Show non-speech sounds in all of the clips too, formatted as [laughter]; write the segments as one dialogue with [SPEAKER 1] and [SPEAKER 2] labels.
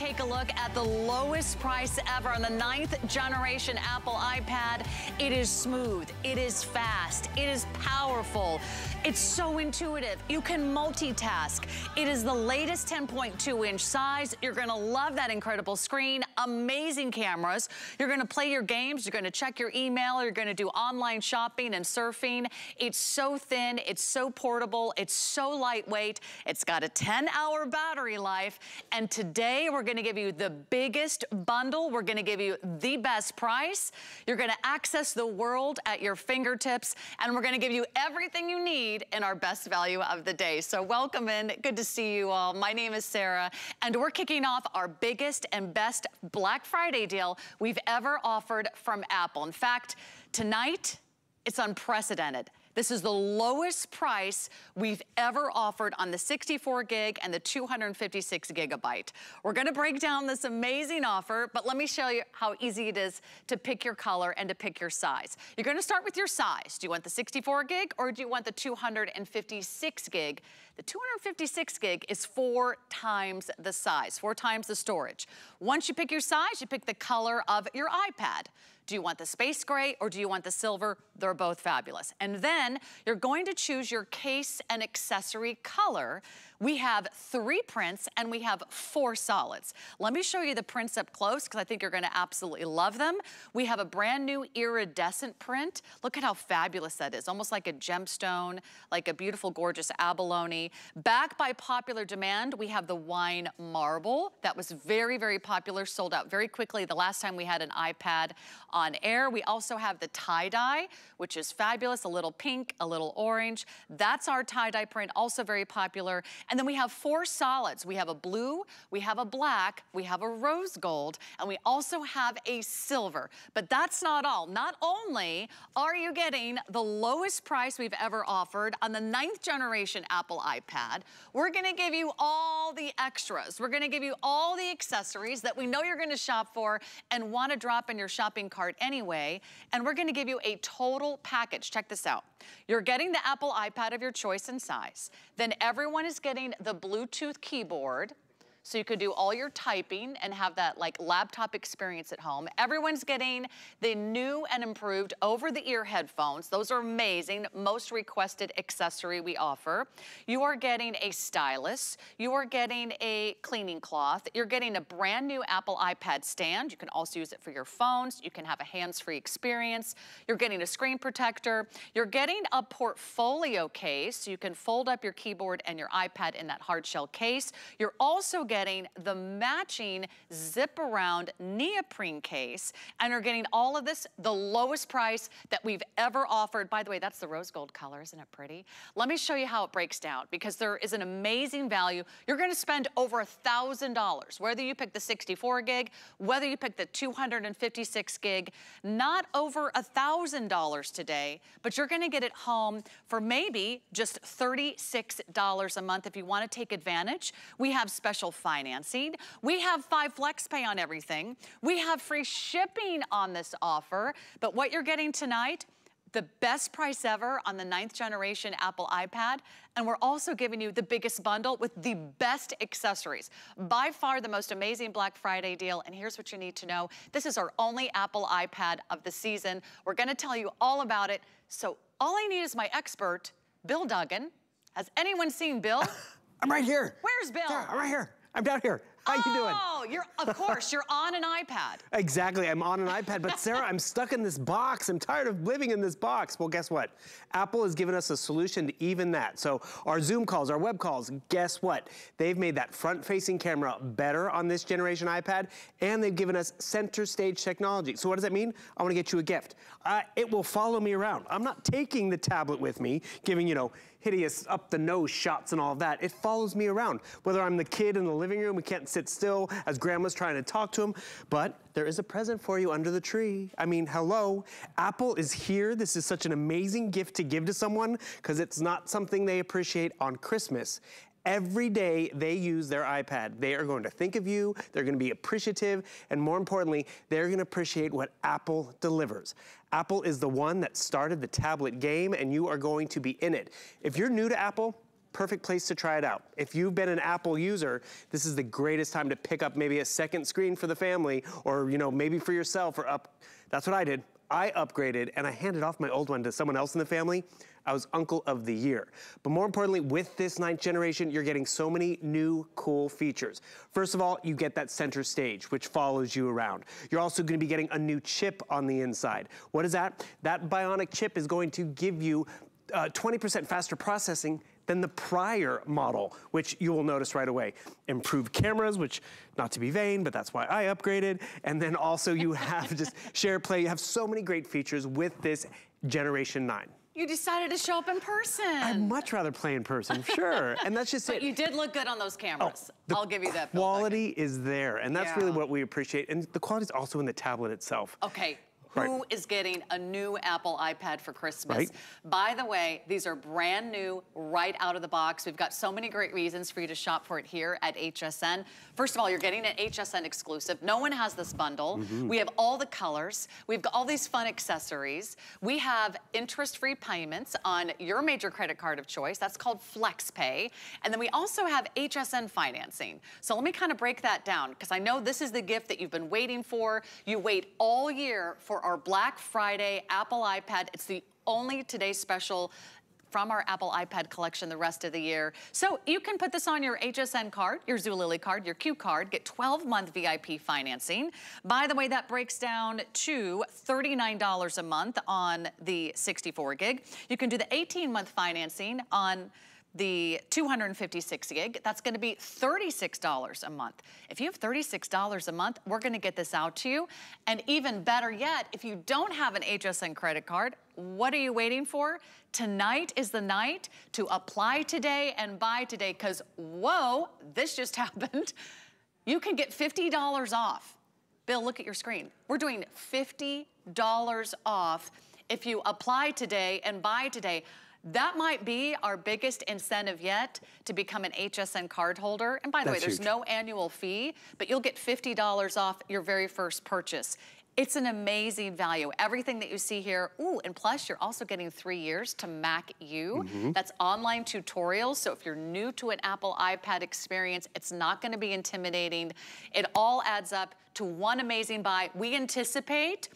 [SPEAKER 1] take a look at the lowest price ever on the ninth generation Apple iPad. It is smooth, it is fast, it is powerful. It's so intuitive. You can multitask. It is the latest 10.2 inch size. You're gonna love that incredible screen, amazing cameras. You're gonna play your games, you're gonna check your email, you're gonna do online shopping and surfing. It's so thin, it's so portable, it's so lightweight. It's got a 10 hour battery life. And today we're gonna give you the biggest bundle. We're gonna give you the best price. You're gonna access the world at your fingertips. And we're gonna give you everything you need in our best value of the day. So welcome in, good to see you all. My name is Sarah, and we're kicking off our biggest and best Black Friday deal we've ever offered from Apple. In fact, tonight, it's unprecedented. This is the lowest price we've ever offered on the 64 gig and the 256 gigabyte. We're gonna break down this amazing offer, but let me show you how easy it is to pick your color and to pick your size. You're gonna start with your size. Do you want the 64 gig or do you want the 256 gig? The 256 gig is four times the size, four times the storage. Once you pick your size, you pick the color of your iPad. Do you want the space gray or do you want the silver? They're both fabulous. And then you're going to choose your case and accessory color. We have three prints and we have four solids. Let me show you the prints up close because I think you're gonna absolutely love them. We have a brand new iridescent print. Look at how fabulous that is. Almost like a gemstone, like a beautiful, gorgeous abalone. Back by popular demand, we have the wine marble. That was very, very popular, sold out very quickly the last time we had an iPad on air. We also have the tie-dye, which is fabulous, a little pink, a little orange. That's our tie-dye print, also very popular. And then we have four solids. We have a blue, we have a black, we have a rose gold, and we also have a silver. But that's not all. Not only are you getting the lowest price we've ever offered on the ninth generation Apple iPad, we're gonna give you all the extras. We're gonna give you all the accessories that we know you're gonna shop for and wanna drop in your shopping cart anyway, and we're gonna give you a total package. Check this out. You're getting the Apple iPad of your choice and size. Then everyone is getting the Bluetooth keyboard, so you could do all your typing and have that like laptop experience at home. Everyone's getting the new and improved over-the-ear headphones. Those are amazing, most requested accessory we offer. You are getting a stylus. You are getting a cleaning cloth. You're getting a brand new Apple iPad stand. You can also use it for your phones. You can have a hands-free experience. You're getting a screen protector. You're getting a portfolio case. So you can fold up your keyboard and your iPad in that hard shell case. You're also getting the matching zip around neoprene case and are getting all of this, the lowest price that we've ever offered. By the way, that's the rose gold color, isn't it pretty? Let me show you how it breaks down because there is an amazing value. You're gonna spend over a $1,000, whether you pick the 64 gig, whether you pick the 256 gig, not over a $1,000 today, but you're gonna get it home for maybe just $36 a month if you wanna take advantage. We have special financing. We have five flex pay on everything. We have free shipping on this offer. But what you're getting tonight, the best price ever on the ninth generation Apple iPad. And we're also giving you the biggest bundle with the best accessories. By far the most amazing Black Friday deal. And here's what you need to know. This is our only Apple iPad of the season. We're gonna tell you all about it. So all I need is my expert, Bill Duggan. Has anyone seen Bill? [laughs]
[SPEAKER 2] I'm right here.
[SPEAKER 1] Where's Bill?
[SPEAKER 2] Yeah, I'm right here. I'm down here. How
[SPEAKER 1] oh,
[SPEAKER 2] you doing?
[SPEAKER 1] Oh, you're, of course, you're on an iPad. [laughs]
[SPEAKER 2] Exactly, I'm on an iPad, but Sarah, I'm stuck in this box. I'm tired of living in this box. Well, guess what? Apple has given us a solution to even that. So our Zoom calls, our web calls, guess what? They've made that front-facing camera better on this generation iPad, and they've given us center stage technology. So what does that mean? I wanna get you a gift. Uh, it will follow me around. I'm not taking the tablet with me, giving, you know, hideous up the nose shots and all that. It follows me around. Whether I'm the kid in the living room, we can't sit still as grandma's trying to talk to him, but there is a present for you under the tree. I mean, hello, Apple is here. This is such an amazing gift to give to someone because it's not something they appreciate on Christmas. Every day they use their iPad, they are going to think of you, they're gonna be appreciative, and more importantly, they're gonna appreciate what Apple delivers. Apple is the one that started the tablet game and you are going to be in it. If you're new to Apple, perfect place to try it out. If you've been an Apple user, this is the greatest time to pick up maybe a second screen for the family or, you know, maybe for yourself or up. That's what I did. I upgraded and I handed off my old one to someone else in the family. I was uncle of the year. But more importantly, with this ninth generation, you're getting so many new cool features. First of all, you get that center stage, which follows you around. You're also gonna be getting a new chip on the inside. What is that? That bionic chip is going to give you 20% uh, faster processing than the prior model, which you will notice right away. Improved cameras, which not to be vain, but that's why I upgraded. And then also you have just [laughs] SharePlay. You have so many great features with this Generation 9.
[SPEAKER 1] You decided to show up in person.
[SPEAKER 2] I'd much rather play in person, [laughs] sure. and that's just
[SPEAKER 1] but
[SPEAKER 2] it.
[SPEAKER 1] you did look good on those cameras. Oh, I'll give you that.
[SPEAKER 2] quality is there, and that's yeah. really what we appreciate. And the quality is also in the tablet itself.
[SPEAKER 1] Okay, Right. Who is getting a new Apple iPad for Christmas? Right. By the way, these are brand new, right out of the box. We've got so many great reasons for you to shop for it here at HSN. First of all, you're getting an HSN exclusive. No one has this bundle. Mm -hmm. We have all the colors. We've got all these fun accessories. We have interest-free payments on your major credit card of choice. That's called FlexPay. And then we also have HSN financing. So let me kind of break that down because I know this is the gift that you've been waiting for. You wait all year for our Black Friday Apple iPad. It's the only Today Special from our Apple iPad collection the rest of the year. So you can put this on your HSN card, your Zulily card, your Q card, get 12-month VIP financing. By the way, that breaks down to $39 a month on the 64 gig. You can do the 18-month financing on the 256 gig, that's gonna be $36 a month. If you have $36 a month, we're gonna get this out to you. And even better yet, if you don't have an HSN credit card, what are you waiting for? Tonight is the night to apply today and buy today, because whoa, this just [laughs] happened. You can get $50 off. Bill, look at your screen. We're doing $50 off if you apply today and buy today. That might be our biggest incentive yet to become an HSN card holder. And by the That's way, there's huge. no annual fee, but you'll get $50 off your very first purchase. It's an amazing value. Everything that you see here, ooh, and plus you're also getting three years to Mac U. Mm -hmm. That's online tutorials. So if you're new to an Apple iPad experience, it's not gonna be intimidating. It all adds up to one amazing buy. We anticipate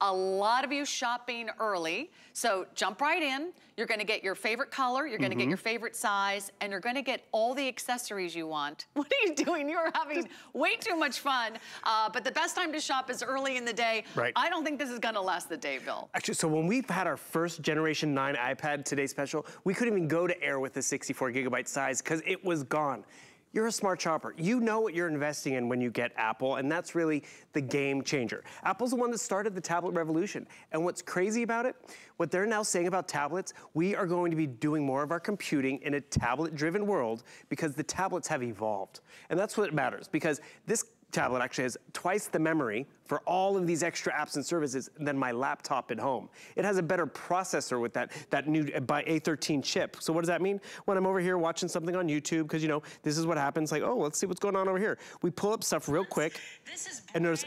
[SPEAKER 1] a lot of you shopping early. So jump right in. You're gonna get your favorite color, you're gonna mm -hmm. get mm-hmm. your favorite size, and you're gonna get all the accessories you want. [laughs] What are you doing? You're having way too much fun. Uh, but the best time to shop is early in the day.
[SPEAKER 2] Right.
[SPEAKER 1] I don't think this is gonna last the day, Bill.
[SPEAKER 2] Actually, so when we've had our first Generation 9 iPad Today Special, we couldn't even go to air with the 64 gigabyte size because it was gone you're a smart shopper. You know what you're investing in when you get Apple, and that's really the game changer. Apple's the one that started the tablet revolution. And what's crazy about it, what they're now saying about tablets, we are going to be doing more of our computing in a tablet-driven world because the tablets have evolved. And that's what matters, because this tablet actually has twice the memory for all of these extra apps and services than my laptop at home. It has a better processor with that, that new uh, by A13 chip. So what does that mean? When I'm over here watching something on YouTube, because you know, this is what happens, like, oh, let's see what's going on over here. We pull up stuff real quick [laughs] and notice,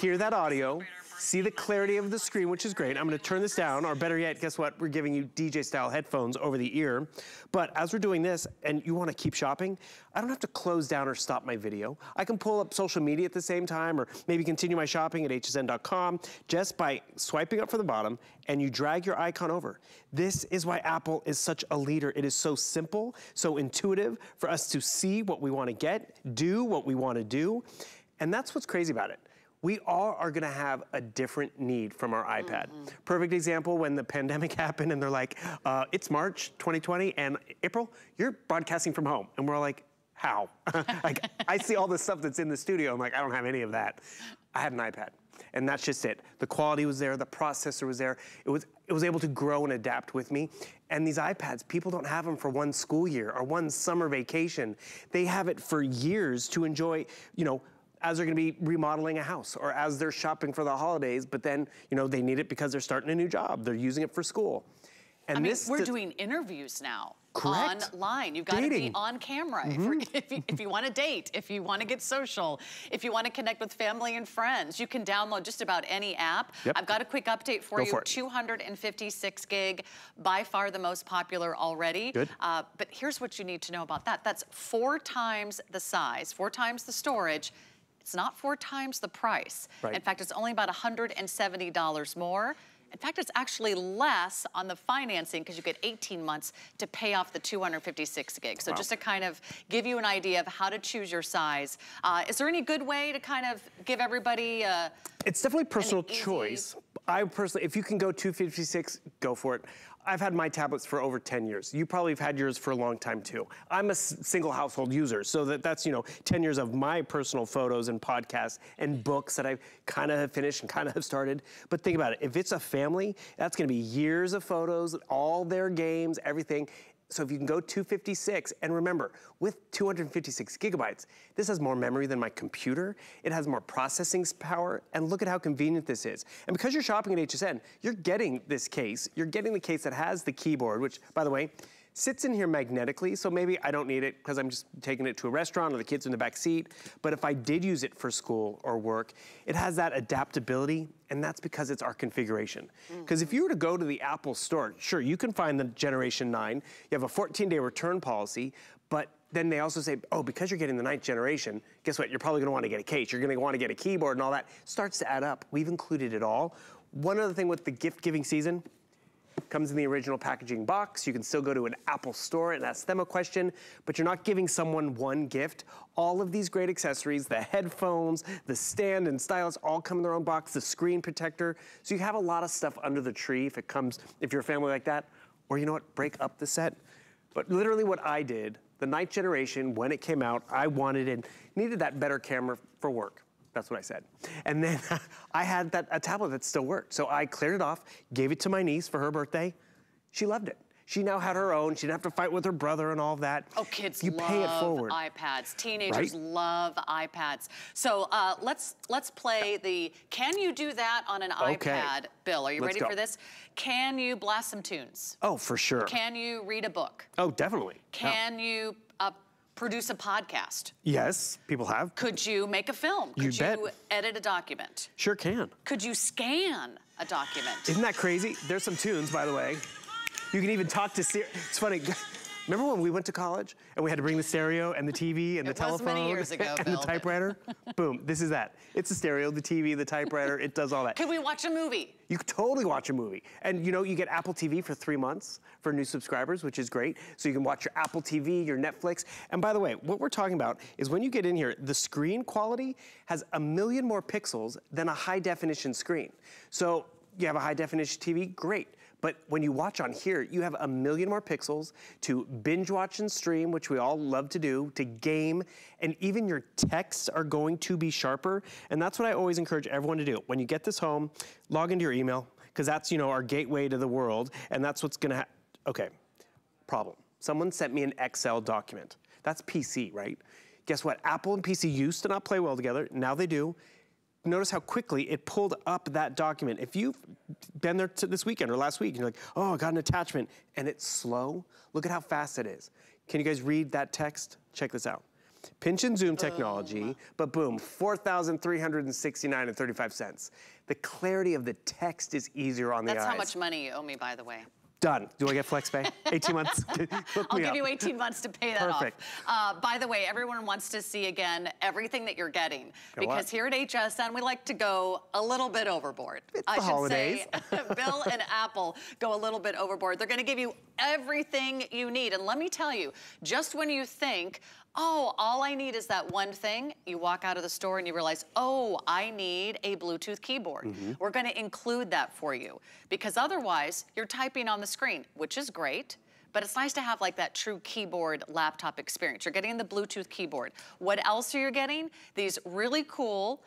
[SPEAKER 2] hear that audio, see the clarity of the screen, which is great. I'm gonna turn this down, or better yet, guess what? We're giving you DJ-style headphones over the ear. But as we're doing this, and you wanna keep shopping, I don't have to close down or stop my video. I can pull up social media at the same time, or maybe continue my shopping at hsn.com just by swiping up from the bottom, and you drag your icon over. This is why Apple is such a leader. It is so simple, so intuitive for us to see what we wanna get, do what we wanna do, and that's what's crazy about it we all are gonna have a different need from our iPad. Mm -hmm. Perfect example when the pandemic [laughs] happened and they're like, uh, it's March 2020 and April, you're broadcasting from home. And we're like, how? [laughs] like, I see all the stuff that's in the studio. I'm like, I don't have any of that. I had an iPad. And that's just it. The quality was there, the processor was there. It was, it was able to grow and adapt with me. And these iPads, people don't have them for one school year or one summer vacation. They have it for years to enjoy, you know, as they're gonna be remodeling a house or as they're shopping for the holidays, but then, you know, they need it because they're starting a new job. They're using it for school. And
[SPEAKER 1] I mean,
[SPEAKER 2] this
[SPEAKER 1] we're doing interviews now.
[SPEAKER 2] Correct.
[SPEAKER 1] Online. You've got to be on camera. If, we're- if you, if you want to date, if you want to get social, if you want to connect with family and friends, you can download just about any app.
[SPEAKER 2] Yep.
[SPEAKER 1] I've got a quick update for
[SPEAKER 2] Go
[SPEAKER 1] you.
[SPEAKER 2] for
[SPEAKER 1] 256 gig, by far the most popular already.
[SPEAKER 2] Good.
[SPEAKER 1] Uh, but here's what you need to know about that. That's four times the size, four times the storage. It's not four times the price.
[SPEAKER 2] Right.
[SPEAKER 1] In fact, it's only about $170 more. In fact, it's actually less on the financing because you get 18 months to pay off the 256 gig. So
[SPEAKER 2] Wow.
[SPEAKER 1] just to kind of give you an idea of how to choose your size. Uh, is there any good way to kind of give everybody uh,
[SPEAKER 2] It's definitely personal choice. I personally, if you can go 256, go for it. I've had my tablets for over 10 years. You probably have had yours for a long time too. I'm a single household user, so that that's, you know, 10 years of my personal photos and podcasts and books that I kind of have finished and kind of have started. But think about it, if it's a family, that's gonna be years of photos, all their games, everything. So if you can go 256, and remember, with 256 gigabytes, this has more memory than my computer. It has more processing power, and look at how convenient this is. And because you're shopping at HSN, you're getting this case. You're getting the case that has the keyboard, which, by the way, sits in here magnetically, so maybe I don't need it because I'm just taking it to a restaurant or the kids in the back seat. But if I did use it for school or work, it has that adaptability, and that's because it's our configuration. Mm. Because if you were to go to the Apple store, sure, you can find the Generation 9, you have a 14-day return policy, but then they also say, oh, because you're getting the ninth generation, guess what? You're probably gonna wanna get a case. You're gonna wanna get a keyboard and all that. Starts to add up. We've included it all. One other thing with the gift giving season, comes in the original packaging box. You can still go to an Apple store and ask them a question, but you're not giving someone one gift. All of these great accessories, the headphones, the stand and stylus all come in their own box, the screen protector. So you have a lot of stuff under the tree if it comes, if you're a family like that. Or you know what, break up the set. But literally what I did, the ninth generation, when it came out, I wanted and needed that better camera for work. That's what I said. And then [laughs] I had that a tablet that still worked. So I cleared it off, gave it to my niece for her birthday. She loved it. She now had her own. She didn't have to fight with her brother and all of that.
[SPEAKER 1] Oh, kids
[SPEAKER 2] you
[SPEAKER 1] love
[SPEAKER 2] pay it forward.
[SPEAKER 1] iPads. Teenagers
[SPEAKER 2] Right?
[SPEAKER 1] love iPads. So uh, let's let's play the. Can you do that on an
[SPEAKER 2] Okay.
[SPEAKER 1] iPad, Bill? Are you
[SPEAKER 2] Let's
[SPEAKER 1] ready
[SPEAKER 2] go.
[SPEAKER 1] for this? Can you blast some tunes?
[SPEAKER 2] oh, for sure.
[SPEAKER 1] Can you read a book?
[SPEAKER 2] oh, definitely. Yeah.
[SPEAKER 1] Can you uh, produce a podcast?
[SPEAKER 2] Yes, people have.
[SPEAKER 1] Could you make a film?
[SPEAKER 2] You
[SPEAKER 1] Could
[SPEAKER 2] bet.
[SPEAKER 1] you edit a document?
[SPEAKER 2] Sure can.
[SPEAKER 1] Could you scan a document?
[SPEAKER 2] Isn't that crazy? There's some tunes, by the way. You can even talk to Siri. It's funny. Remember when we went to college and we had to bring the stereo and the TV and
[SPEAKER 1] It [laughs]
[SPEAKER 2] the telephone
[SPEAKER 1] ago,
[SPEAKER 2] and
[SPEAKER 1] Bill,
[SPEAKER 2] the typewriter? Boom, this is that. It's the stereo, the TV, the typewriter, it does all that.
[SPEAKER 1] Could we watch a movie?
[SPEAKER 2] You could totally watch a movie. And you know, you get Apple TV for three months for new subscribers, which is great. So you can watch your Apple TV, your Netflix. And by the way, what we're talking about is when you get in here, the screen quality has a million more pixels than a high definition screen. So you have a high definition TV, great. But when you watch on here, you have a million more pixels to binge watch and stream, which we all love to do, to game, and even your texts are going to be sharper. And that's what I always encourage everyone to do. When you get this home, log into your email, because that's, you know, our gateway to the world, and that's what's gonna okay, problem. Someone sent me an Excel document. That's PC, right? Guess what? Apple and PC used to not play well together. Now they do. Notice how quickly it pulled up that document. If you've been there this weekend or last week, and you're like, oh, I got an attachment, and it's slow, look at how fast it is. Can you guys read that text? Check this out. Pinch and zoom technology, oh, but boom, 4,369 and 35 cents. The clarity of the text is easier on the
[SPEAKER 1] That's
[SPEAKER 2] eyes.
[SPEAKER 1] how much money you owe me, by the way.
[SPEAKER 2] Done. Do I get flex pay? [laughs] 18 months? [laughs]
[SPEAKER 1] I'll give
[SPEAKER 2] up.
[SPEAKER 1] you 18 months to pay that
[SPEAKER 2] Perfect.
[SPEAKER 1] off. Uh, by the way, everyone wants to see again everything that you're getting because here at HSN we like to go a little bit overboard.
[SPEAKER 2] It's
[SPEAKER 1] I
[SPEAKER 2] the
[SPEAKER 1] should
[SPEAKER 2] holidays.
[SPEAKER 1] say [laughs] Bill and Apple go a little bit overboard. They're going to give you everything you need, and let me tell you, just when you think. Oh, all I need is that one thing. You walk out of the store and you realize, oh, I need a Bluetooth keyboard.
[SPEAKER 2] Mm-hmm.
[SPEAKER 1] We're gonna include that for you because otherwise you're typing on the screen, which is great, but it's nice to have like that true keyboard laptop experience. You're getting the Bluetooth keyboard. What else are you getting? These really cool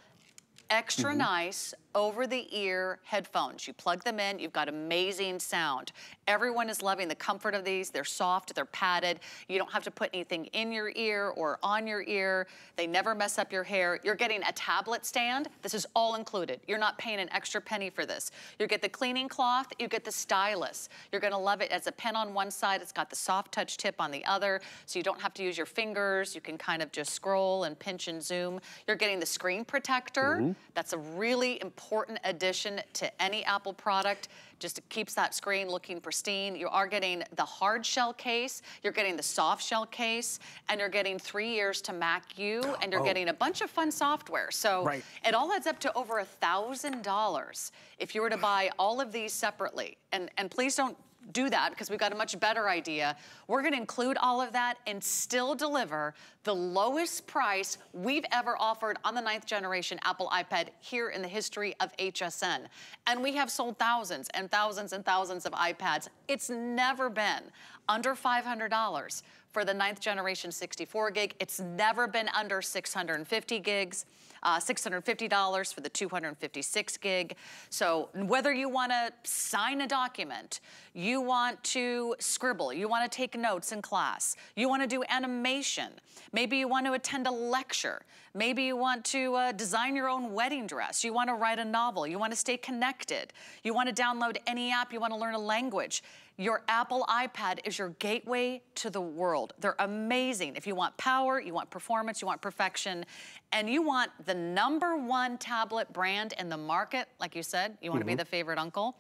[SPEAKER 1] extra mm -hmm. nice over-the-ear headphones. You plug them in, you've got amazing sound. Everyone is loving the comfort of these. They're soft, they're padded. You don't have to put anything in your ear or on your ear. They never mess up your hair. You're getting a tablet stand. This is all included. You're not paying an extra penny for this. You get the cleaning cloth, you get the stylus. You're gonna love it as a pen on one side. It's got the soft touch tip on the other, so you don't have to use your fingers. You can kind of just scroll and pinch and zoom. You're getting the screen protector. Mm -hmm. That's a really important important addition to any Apple product. Just keeps that screen looking pristine. You are getting the hard shell case, you're getting the soft shell case, and you're getting three years to Mac U, and you're oh. getting a bunch of fun software. So right. it all adds up to over a $1,000 if you were to buy all of these separately. And, and please don't do that because we've got a much better idea. We're gonna include all of that and still deliver the lowest price we've ever offered on the ninth generation Apple iPad here in the history of HSN. And we have sold thousands and thousands and thousands of iPads. It's never been under $500 for the ninth generation 64 gig. It's never been under 650 gigs uh, $650 for the 256 gig. So whether you want to sign a document, you want to scribble, you want to take notes in class, you want to do animation, maybe you want to attend a lecture, maybe you want to uh, design your own wedding dress, you want to write a novel, you want to stay connected, you want to download any app, you want to learn a language. Your Apple iPad is your gateway to the world. They're amazing. If you want power, you want performance, you want perfection, and you want the number one tablet brand in the market, like you said, you want to mm -hmm. be mm-hmm. the favorite uncle.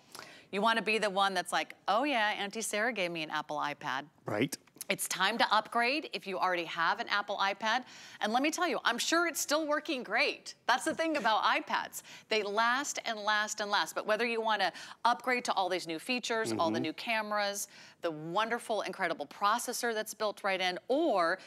[SPEAKER 1] You want to be the one that's like, oh yeah, Auntie Sarah gave me an Apple iPad.
[SPEAKER 2] Right.
[SPEAKER 1] It's time to upgrade if you already have an Apple iPad. And let me tell you, I'm sure it's still working great. That's the thing about iPads. They last and last and last. But whether you want to upgrade to all these new features, mm -hmm. all the mm-hmm. new cameras, the wonderful, incredible processor that's built right in, or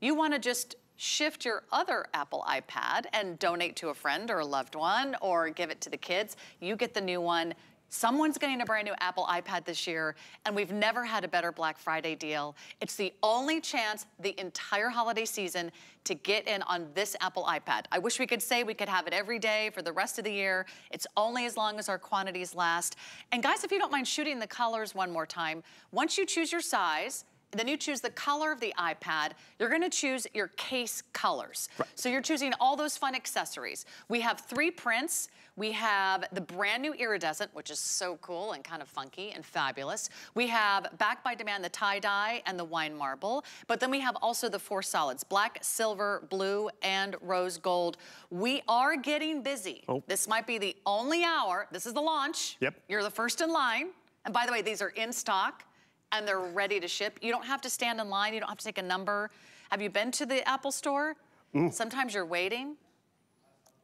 [SPEAKER 1] you want to just shift your other Apple iPad and donate to a friend or a loved one or give it to the kids, you get the new one Someone's getting a brand new Apple iPad this year, and we've never had a better Black Friday deal. It's the only chance the entire holiday season to get in on this Apple iPad. I wish we could say we could have it every day for the rest of the year. It's only as long as our quantities last. And guys, if you don't mind shooting the colors one more time, once you choose your size, then you choose the color of the iPad. You're gonna choose your case colors. Right. So you're choosing all those fun accessories. We have three prints. We have the brand new iridescent, which is so cool and kind of funky and fabulous. We have back by demand the tie-dye and the wine marble. But then we have also the four solids, black, silver, blue, and rose gold. We are getting busy. Oh. This might be the only hour. This is the launch.
[SPEAKER 2] Yep.
[SPEAKER 1] You're the first in line. And by the way, these are in stock and they're ready to ship. You don't have to stand in line. You don't have to take a number. Have you been to the Apple store? Mm. Sometimes you're waiting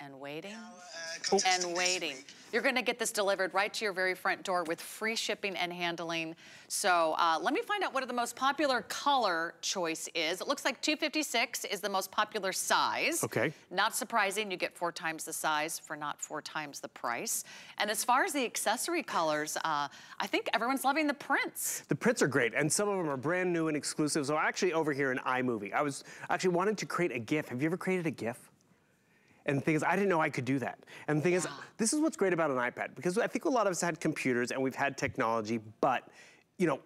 [SPEAKER 1] and waiting and waiting. You're gonna get this delivered right to your very front door with free shipping and handling. So uh, let me find out what the most popular color choice is. It looks like 256 is the most popular size.
[SPEAKER 2] Okay.
[SPEAKER 1] Not surprising, you get four times the size for not four times the price. And as far as the accessory colors, uh, I think everyone's loving the prints.
[SPEAKER 2] The prints are great, and some of them are brand new and exclusive. So actually over here in iMovie, I was actually wanting to create a GIF. Have you ever created a GIF? And the thing is, I didn't know I could do that. And the thing is, this is what's great about an iPad, because I think a lot of us had computers and we've had technology, but, you know,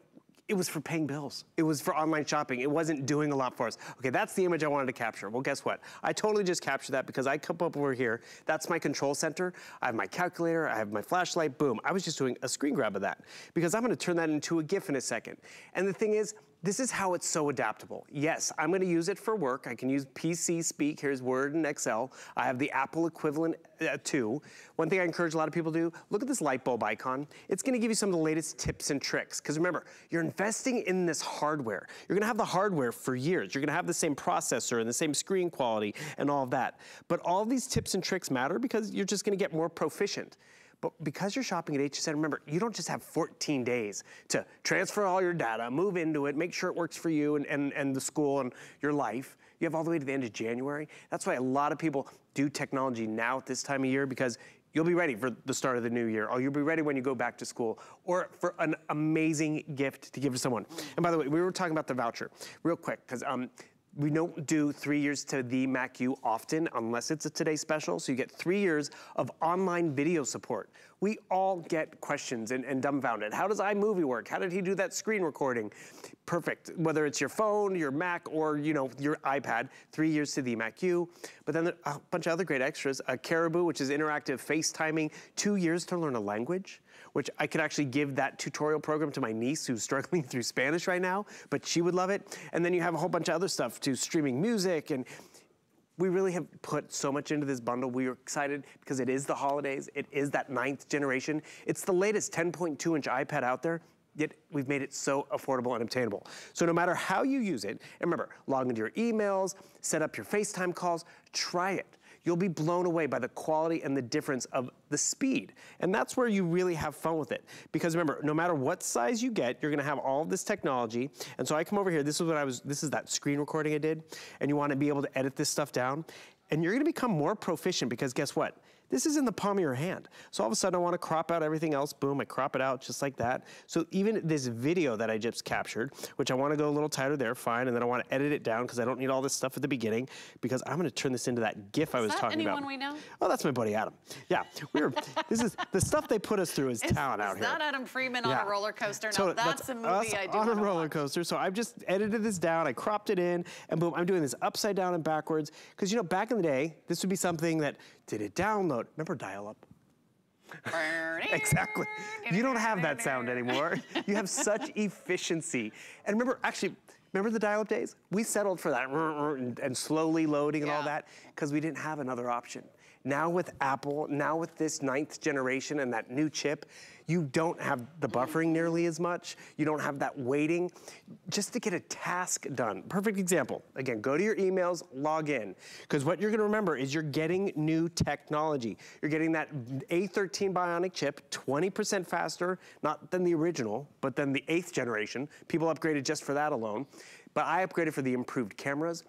[SPEAKER 2] it was for paying bills. It was for online shopping. It wasn't doing a lot for us. Okay, that's the image I wanted to capture. Well, guess what? I totally just captured that because I come up over here. That's my control center. I have my calculator. I have my flashlight. Boom. I was just doing a screen grab of that because I'm going to turn that into a GIF in a second. And the thing is, this is how it's so adaptable. Yes, I'm gonna use it for work. I can use PC speak. Here's Word and Excel. I have the Apple equivalent uh, too. One thing I encourage a lot of people to do, look at this light bulb icon. It's gonna give you some of the latest tips and tricks. Because remember, you're investing in this hardware. You're gonna have the hardware for years. You're gonna have the same processor and the same screen quality and all of that. But all these tips and tricks matter because you're just gonna get more proficient. But because you're shopping at HSN, remember, you don't just have 14 days to transfer all your data, move into it, make sure it works for you and, and, and the school and your life. You have all the way to the end of January. That's why a lot of people do technology now at this time of year because you'll be ready for the start of the new year, or you'll be ready when you go back to school, or for an amazing gift to give to someone. And by the way, we were talking about the voucher real quick, because um, We don't do three years to the MacU often unless it's a Today Special. So you get three years of online video support. We all get questions and, and dumbfounded. How does iMovie work? How did he do that screen recording? Perfect. Whether it's your phone, your Mac, or you know your iPad, three years to the MacU. But then a bunch of other great extras. A Caribu, which is interactive FaceTiming, two years to learn a language which I could actually give that tutorial program to my niece who's [laughs] struggling through Spanish right now, but she would love it. And then you have a whole bunch of other stuff to streaming music and we really have put so much into this bundle. We are excited because it is the holidays. It is that ninth generation. It's the latest 10.2 inch iPad out there. Yet we've made it so affordable and obtainable. So no matter how you use it, and remember, log into your emails, set up your FaceTime calls, try it you'll be blown away by the quality and the difference of the speed. And that's where you really have fun with it. Because remember, no matter what size you get, you're gonna have all this technology. And so I come over here, this is what I was, this is that screen recording I did, and you wanna be able to edit this stuff down. And you're gonna become more proficient because guess what? This is in the palm of your hand. So all of a sudden I wanna crop out everything else, boom, I crop it out just like that. So even this video that I just captured, which I wanna go a little tighter there, fine, and then I wanna edit it down because I don't need all this stuff at the beginning because I'm gonna turn this into that GIF I was talking
[SPEAKER 1] anyone
[SPEAKER 2] about.
[SPEAKER 1] we know?
[SPEAKER 2] Oh, that's my buddy Adam. Yeah, we were, this is, the stuff they put us through is, [laughs]
[SPEAKER 1] is
[SPEAKER 2] talent out
[SPEAKER 1] is
[SPEAKER 2] here.
[SPEAKER 1] that Adam Freeman on a roller coaster?
[SPEAKER 2] So
[SPEAKER 1] No, that's, a movie I do
[SPEAKER 2] on a roller
[SPEAKER 1] watch.
[SPEAKER 2] coaster. So I've just edited this down, I cropped it in, and boom, I'm doing this upside down and backwards. Because you know, back in the day, this would be something that did it download. Remember dial-up? [laughs] Exactly. You don't have that sound anymore. You have such [laughs] efficiency. And remember, actually, remember the dial-up days? We settled for that and, and slowly loading and all that because we didn't have another option. Now with Apple, now with this ninth generation and that new chip, you don't have the buffering nearly as much. You don't have that waiting just to get a task done. Perfect example. Again, go to your emails, log in. Because what you're gonna remember is you're getting new technology. You're getting that A13 Bionic chip, 20% faster, not than the original, but than the eighth generation. People upgraded just for that alone. But I upgraded for the improved cameras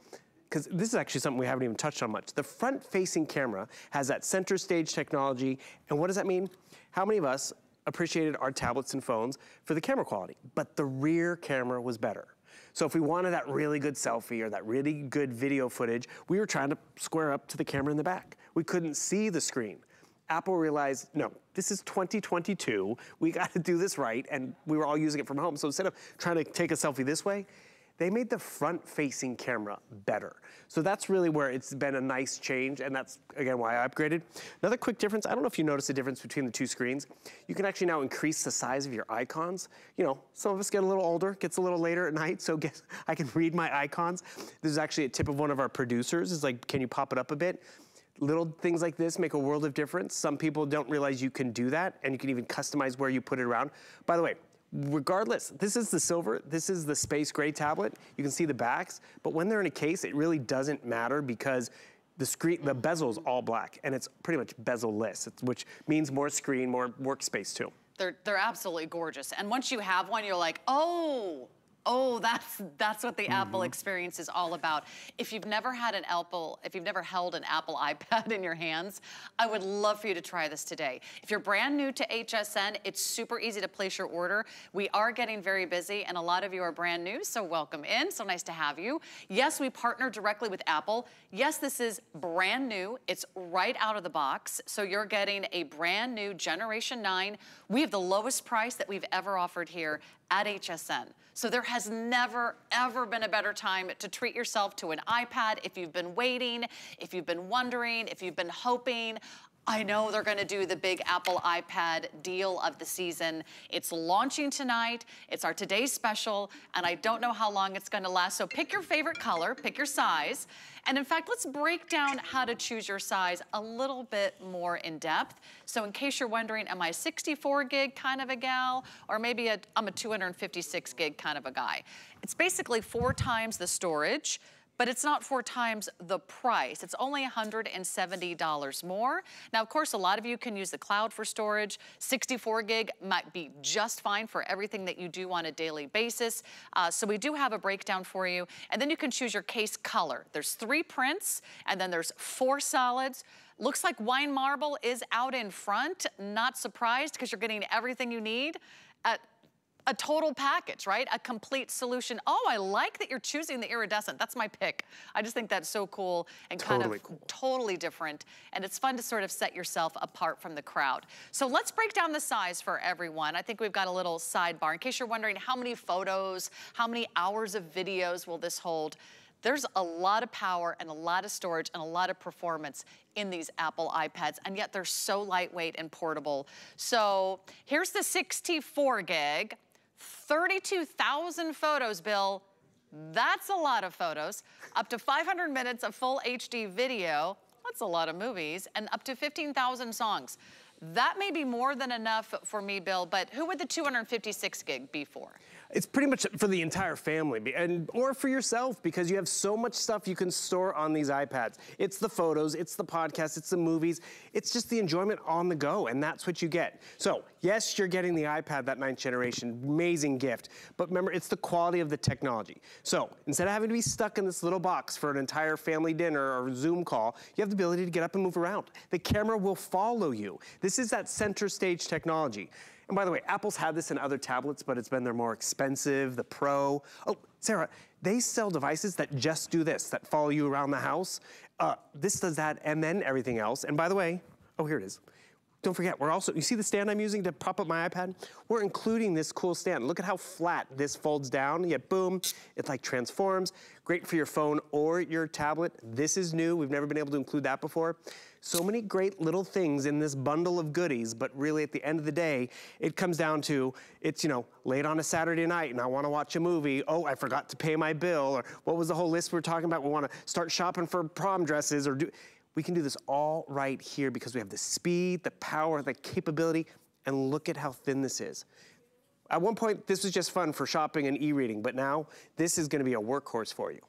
[SPEAKER 2] because this is actually something we haven't even touched on much. The front-facing camera has that center stage technology, and what does that mean? How many of us appreciated our tablets and phones for the camera quality, but the rear camera was better. So if we wanted that really good selfie or that really good video footage, we were trying to square up to the camera in the back. We couldn't see the screen. Apple realized, no, this is 2022. We got to do this right. And we were all using it from home. So instead of trying to take a selfie this way, they made the front facing camera better. So that's really where it's been a nice change. And that's, again, why I upgraded. Another quick difference, I don't know if you noticed the difference between the two screens. You can actually now increase the size of your icons. You know, some of us get a little older, gets a little later at night. So [laughs] guess, I can read my icons. This is actually a tip of one of our producers. Is like, can you pop it up a bit? Little things like this make a world of difference. Some people don't realize you can do that and you can even customize where you put it around. By the way, regardless, this is the silver, this is the space gray tablet. You can see the backs, but when they're in a case, it really doesn't matter because the screen, the bezel's all black and it's pretty much bezel-less, which means more screen, more workspace too.
[SPEAKER 1] They're, they're absolutely gorgeous. And once you have one, you're like, oh, oh, that's, that's what the
[SPEAKER 2] Mm-hmm.
[SPEAKER 1] Apple experience is all about. If you've never had an Apple, if you've never held an Apple [laughs] iPad in your hands, I would love for you to try this today. If you're brand new to HSN, it's super easy to place your order. We are getting very busy and a lot of you are brand new, so welcome in. So nice to have you. Yes, we partner directly with Apple. Yes, this is brand new. It's right out of the box. So you're getting a brand new Generation 9. We have the lowest price that we've ever offered here at HSN. So there has never, ever been a better time to treat yourself to an iPad if you've been waiting, if you've been wondering, if you've been hoping. I know they're gonna do the big Apple iPad deal of the season. It's launching tonight. It's our today's special, and I don't know how long it's gonna last. So pick your favorite color, pick your size. And in fact, let's break down how to choose your size a little bit more in depth. So in case you're wondering, am I a 64 gig kind of a gal, or maybe a, I'm a 256 gig kind of a guy? It's basically four times the storage, but it's not four times the price. It's only $170 more. Now, of course, a lot of you can use the cloud for storage. 64 gig might be just fine for everything that you do on a daily basis. Uh, so we do have a breakdown for you. And then you can choose your case color. There's three prints, and then there's four solids. Looks like wine marble is out in front. Not surprised because you're getting everything you need at a total package, right? A complete solution. Oh, I like that you're choosing the iridescent. That's my pick. I just think that's so cool and totally kind of cool. totally different. And it's fun to sort of set yourself apart from the crowd. So let's break down the size for everyone. I think we've got a little sidebar in case you're wondering how many photos, how many hours of videos will this hold? There's a lot of power and a lot of storage and a lot of performance in these Apple iPads, and yet they're so lightweight and portable. So here's the 64 gig, 32,000 photos, Bill. That's a lot of photos. Up to 500 minutes of full HD video. That's a lot of movies. And up to 15,000 songs. That may be more than enough for me, Bill, but who would the 256 gig be for?
[SPEAKER 2] It's pretty much for the entire family and or for yourself because you have so much stuff you can store on these iPads. It's the photos, it's the podcasts, it's the movies. It's just the enjoyment on the go and that's what you get. So yes, you're getting the iPad, that ninth generation, amazing gift. But remember, it's the quality of the technology. So instead of having to be stuck in this little box for an entire family dinner or Zoom call, you have the ability to get up and move around. The camera will follow you. This is that center stage technology. And by the way, Apple's had this in other tablets, but it's been their more expensive, the Pro. Oh, Sarah, they sell devices that just do this, that follow you around the house. Uh, this does that and then everything else. And by the way, oh, here it is. Don't forget, we're also, you see the stand I'm using to prop up my iPad? We're including this cool stand. Look at how flat this folds down. Yet boom, it like transforms. Great for your phone or your tablet. This is new. We've never been able to include that before. So many great little things in this bundle of goodies, but really at the end of the day, it comes down to, it's, you know, late on a Saturday night and I wanna watch a movie. Oh, I forgot to pay my bill. Or what was the whole list we were talking about? We wanna start shopping for prom dresses or do, we can do this all right here because we have the speed, the power, the capability, and look at how thin this is. At one point, this was just fun for shopping and e-reading, but now this is gonna be a workhorse for you.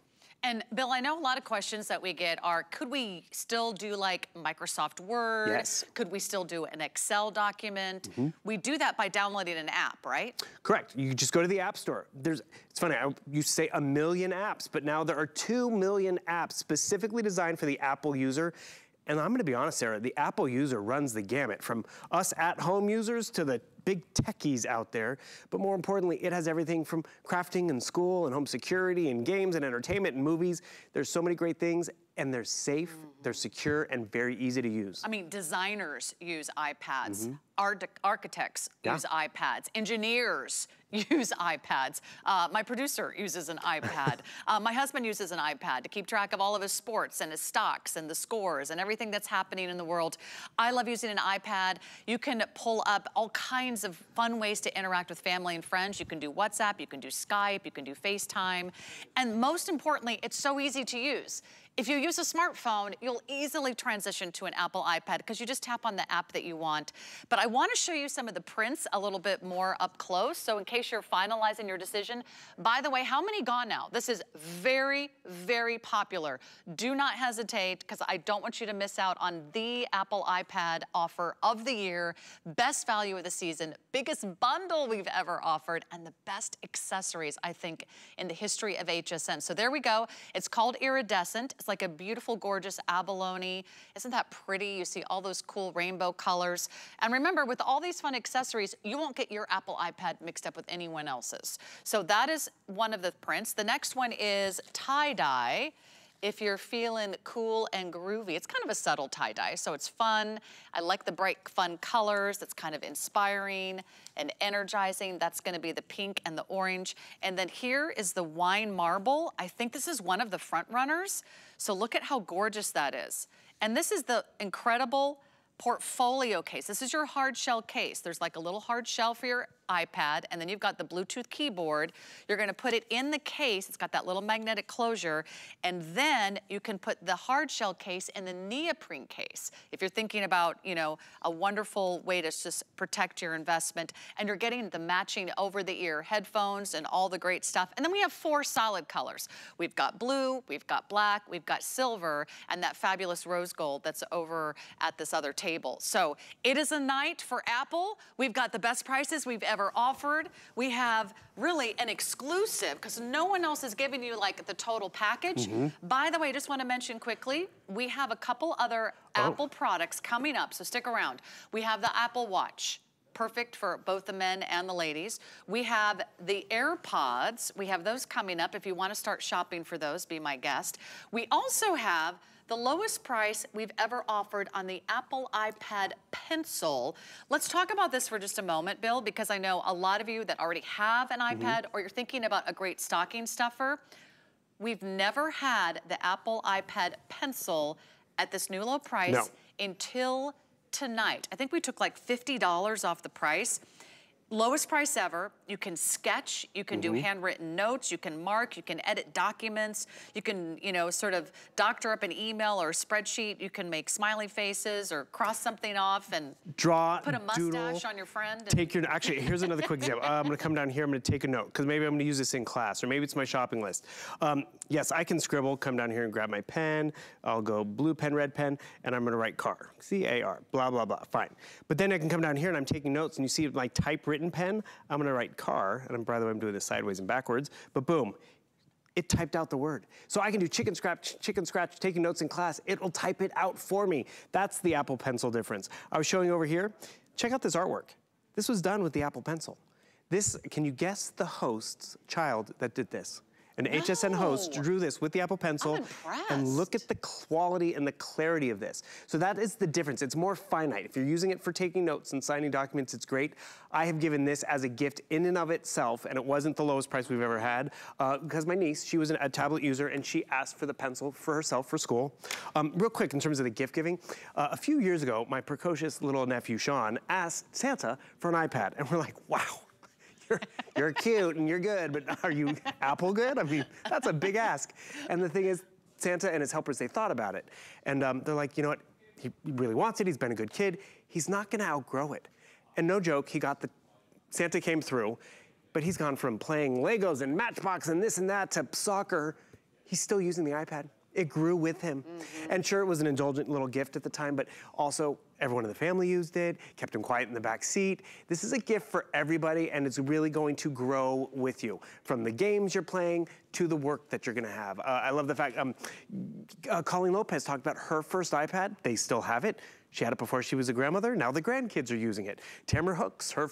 [SPEAKER 1] And Bill, I know a lot of questions that we get are, could we still do like Microsoft Word?
[SPEAKER 2] Yes.
[SPEAKER 1] Could we still do an Excel document? Mm -hmm. We do that by downloading an app, right?
[SPEAKER 2] Correct. You just go to the App Store. There's, it's funny, you say a million apps, but now there are two million apps specifically designed for the Apple user. And I'm gonna be honest, Sarah, the Apple user runs the gamut from us at-home users to the big techies out there. But more importantly, it has everything from crafting and school and home security and games and entertainment and movies. There's so many great things and they're safe, mm -hmm. they're secure, and very easy to use.
[SPEAKER 1] I mean, designers use iPads. Mm -hmm. Art architects yeah. use iPads. Engineers [laughs] use iPads. Uh, my producer uses an iPad. [laughs] uh, my husband uses an iPad to keep track of all of his sports and his stocks and the scores and everything that's happening in the world. I love using an iPad. You can pull up all kinds of fun ways to interact with family and friends. You can do WhatsApp, you can do Skype, you can do FaceTime. And most importantly, it's so easy to use. If you use a smartphone, you'll easily transition to an Apple iPad because you just tap on the app that you want. But I want to show you some of the prints a little bit more up close. So in case you're finalizing your decision, by the way, how many gone now? This is very, very popular. Do not hesitate because I don't want you to miss out on the Apple iPad offer of the year, best value of the season, biggest bundle we've ever offered, and the best accessories, I think, in the history of HSN. So there we go. It's called Iridescent. It's like a beautiful, gorgeous abalone. Isn't that pretty? You see all those cool rainbow colors. And remember, with all these fun accessories, you won't get your Apple iPad mixed up with anyone else's. So that is one of the prints. The next one is tie-dye if you're feeling cool and groovy. It's kind of a subtle tie-dye, so it's fun. I like the bright, fun colors. It's kind of inspiring and energizing. That's gonna be the pink and the orange. And then here is the wine marble. I think this is one of the front runners. So look at how gorgeous that is. And this is the incredible portfolio case. This is your hard shell case. There's like a little hard shell for your iPad, and then you've got the Bluetooth keyboard. You're gonna put it in the case. It's got that little magnetic closure, and then you can put the hard shell case in the neoprene case. If you're thinking about, you know, a wonderful way to just protect your investment, and you're getting the matching over-the-ear headphones and all the great stuff. And then we have four solid colors. We've got blue, we've got black, we've got silver, and that fabulous rose gold that's over at this other table. So it is a night for Apple. We've got the best prices we've ever ever offered. We have really an exclusive, because no one else is giving you like the total package. Mm -hmm. By the way, I just want to mention quickly, we have a couple other oh. Apple products coming up, so stick around. We have the Apple Watch. perfect for both the men and the ladies. We have the AirPods. We have those coming up. If you want to start shopping for those, be my guest. We also have the lowest price we've ever offered on the Apple iPad Pencil. Let's talk about this for just a moment, Bill, because I know a lot of you that already have an mm -hmm. iPad or you're thinking about a great stocking stuffer. We've never had the Apple iPad Pencil at this new low price no. until tonight. I think we took like $50 off the price. Lowest price ever. You can sketch, you can mm -hmm. do mm-hmm. handwritten notes, you can mark, you can edit documents, you can, you know, sort of doctor up an email or a spreadsheet, you can make smiley faces or cross something off and
[SPEAKER 2] draw,
[SPEAKER 1] put a mustache doodle, on your friend.
[SPEAKER 2] Take your, actually, here's another quick example. Uh, I'm gonna come down here, I'm gonna take a note, because maybe I'm gonna use this in class, or maybe it's my shopping list. Um, yes, I can scribble, come down here and grab my pen, I'll go blue pen, red pen, and I'm gonna write car, C-A-R, blah, blah, blah, fine. But then I can come down here and I'm taking notes, and you see my typewritten written pen, I'm gonna write car, and by the way, I'm doing this sideways and backwards, but boom, it typed out the word. So I can do chicken scratch, chicken scratch, taking notes in class, it'll type it out for me. That's the Apple Pencil difference. I was showing over here, check out this artwork. This was done with the Apple Pencil. This, can you guess the host's child that did this? An no. HSN host drew this with the Apple Pencil. And look at the quality and the clarity of this. So that is the difference. It's more finite. If you're using it for taking notes and signing documents, it's great. I have given this as a gift in and of itself, and it wasn't the lowest price we've ever had, uh, because my niece, she was an, a tablet user, and she asked for the pencil for herself for school. Um, real quick, in terms of the gift giving, uh, a few years ago, my precocious little nephew, Sean, asked Santa for an iPad, and we're like, wow, you're, you're cute and you're good, but [laughs] are you Apple good? I mean, that's a big ask. And the thing is, Santa and his helpers, they thought about it. And um, they're like, you know what? He really wants it. He's been a good kid. He's not going to outgrow it. And no joke, he got the, Santa came through, but he's gone from playing Legos and Matchbox and this and that to soccer. He's still using the iPad. It grew with him. Mm -hmm. And sure, it was an indulgent little gift at the time, but also everyone in the family used it, kept him quiet in the back seat. This is a gift for everybody, and it's really going to grow with you. From the games you're playing to the work that you're gonna have. Uh, I love the fact, um, uh, Colleen Lopez talked about her first iPad. They still have it. She had it before she was a grandmother. Now the grandkids are using it. Tamara Hooks, her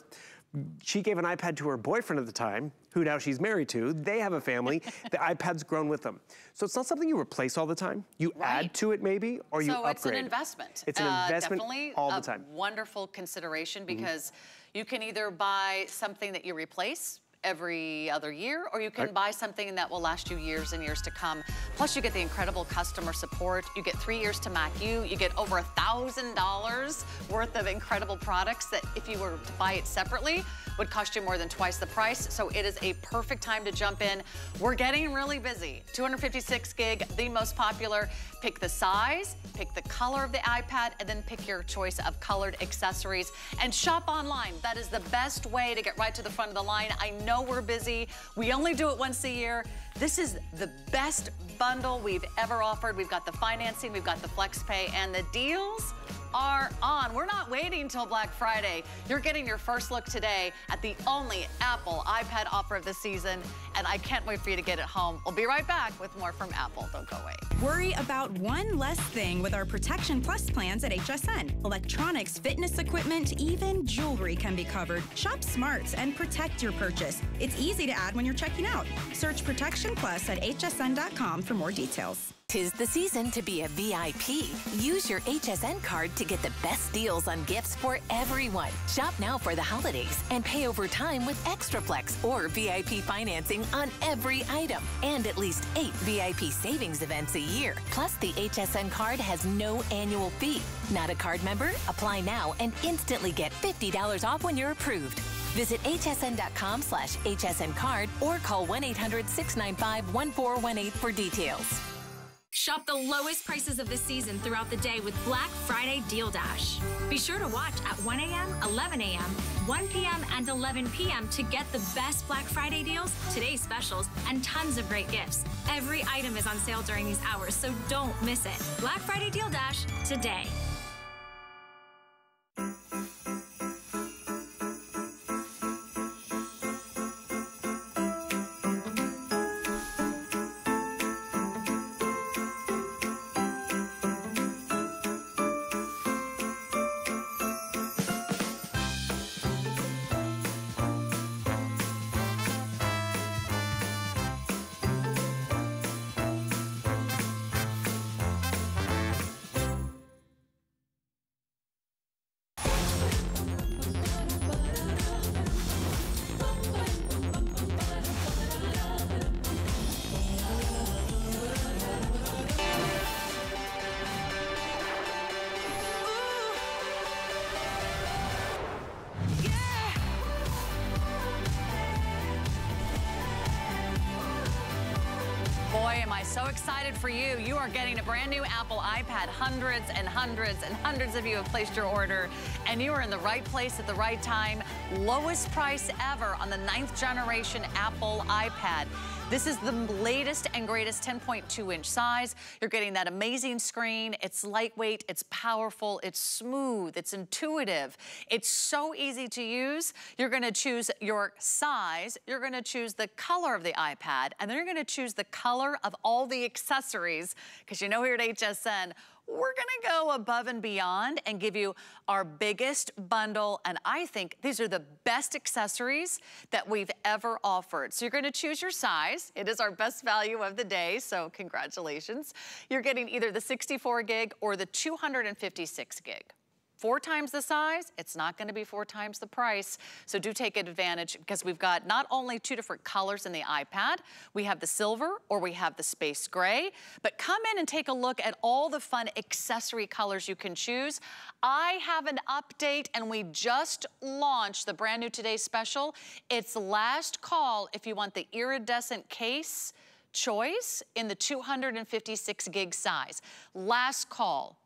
[SPEAKER 2] she gave an iPad to her boyfriend at the time, who now she's married to. They have a family. the iPad's grown with them. So it's not something you replace all the time. You right. add to it maybe, or you upgrade.
[SPEAKER 1] So it's an investment.
[SPEAKER 2] It's an uh, investment all the time.
[SPEAKER 1] wonderful consideration mm-hmm. because mm -hmm. you can either buy something that you replace every other year, or you can right. buy something that will last you years and years to come. Plus, you get the incredible customer support. You get three years to Mac U. You get over a $1,000 worth of incredible products that if you were to buy it separately, would cost you more than twice the price. So it is a perfect time to jump in. We're getting really busy. 256 gig, the most popular. Pick the size, pick the color of the iPad, and then pick your choice of colored accessories. And shop online. That is the best way to get right to the front of the line. I know we're busy. We only do it once a year. This is the best bundle we've ever offered. We've got the financing, we've got the flex pay, and the deals are on. We're not waiting till Black Friday. You're getting your first look today at the only Apple iPad offer of the season, and I can't wait for you to get it home. We'll be right back with more from Apple. Don't go away.
[SPEAKER 3] Worry about one less thing with our Protection Plus plans at HSN. Electronics, fitness equipment, even jewelry can be covered. Shop smart and protect your purchase. It's easy to add when you're checking out. Search Protection Plus at hsn.com for more details.
[SPEAKER 4] Tis the season to be a VIP. Use your HSN card to get the best deals on gifts for everyone. Shop now for the holidays and pay over time with ExtraFlex or VIP financing on every item and at least eight VIP savings events a year. Plus, the HSN card has no annual fee. Not a card member? Apply now and instantly get $50 off when you're approved. Visit hsn.com slash hsn card or call 1-800-695-1418 for details.
[SPEAKER 5] Shop the lowest prices of the season throughout the day with Black Friday Deal Dash. Be sure to watch at 1 a.m., 11 a.m., 1 p.m., and 11 p.m. to get the best Black Friday deals, today's specials, and tons of great gifts. Every item is on sale during these hours, so don't miss it. Black Friday Deal Dash today.
[SPEAKER 1] Getting a brand new Apple iPad. Hundreds and hundreds and hundreds of you have placed your order, and you are in the right place at the right time. Lowest price ever on the ninth generation Apple iPad. This is the latest and greatest 10.2 inch size. You're getting that amazing screen. It's lightweight, it's powerful, it's smooth, it's intuitive. It's so easy to use. You're gonna choose your size, you're gonna choose the color of the iPad, and then you're gonna choose the color of all the accessories, because you know here at HSN, we're gonna go above and beyond and give you our biggest bundle. And I think these are the best accessories that we've ever offered. So you're gonna choose your size. It is our best value of the day, so congratulations. You're getting either the 64 gig or the 256 gig four times the size, it's not gonna be four times the price. So do take advantage because we've got not only two different colors in the iPad, we have the silver or we have the space gray, but come in and take a look at all the fun accessory colors you can choose. I have an update and we just launched the brand new Today Special. It's last call if you want the iridescent case choice in the 256 gig size. Last call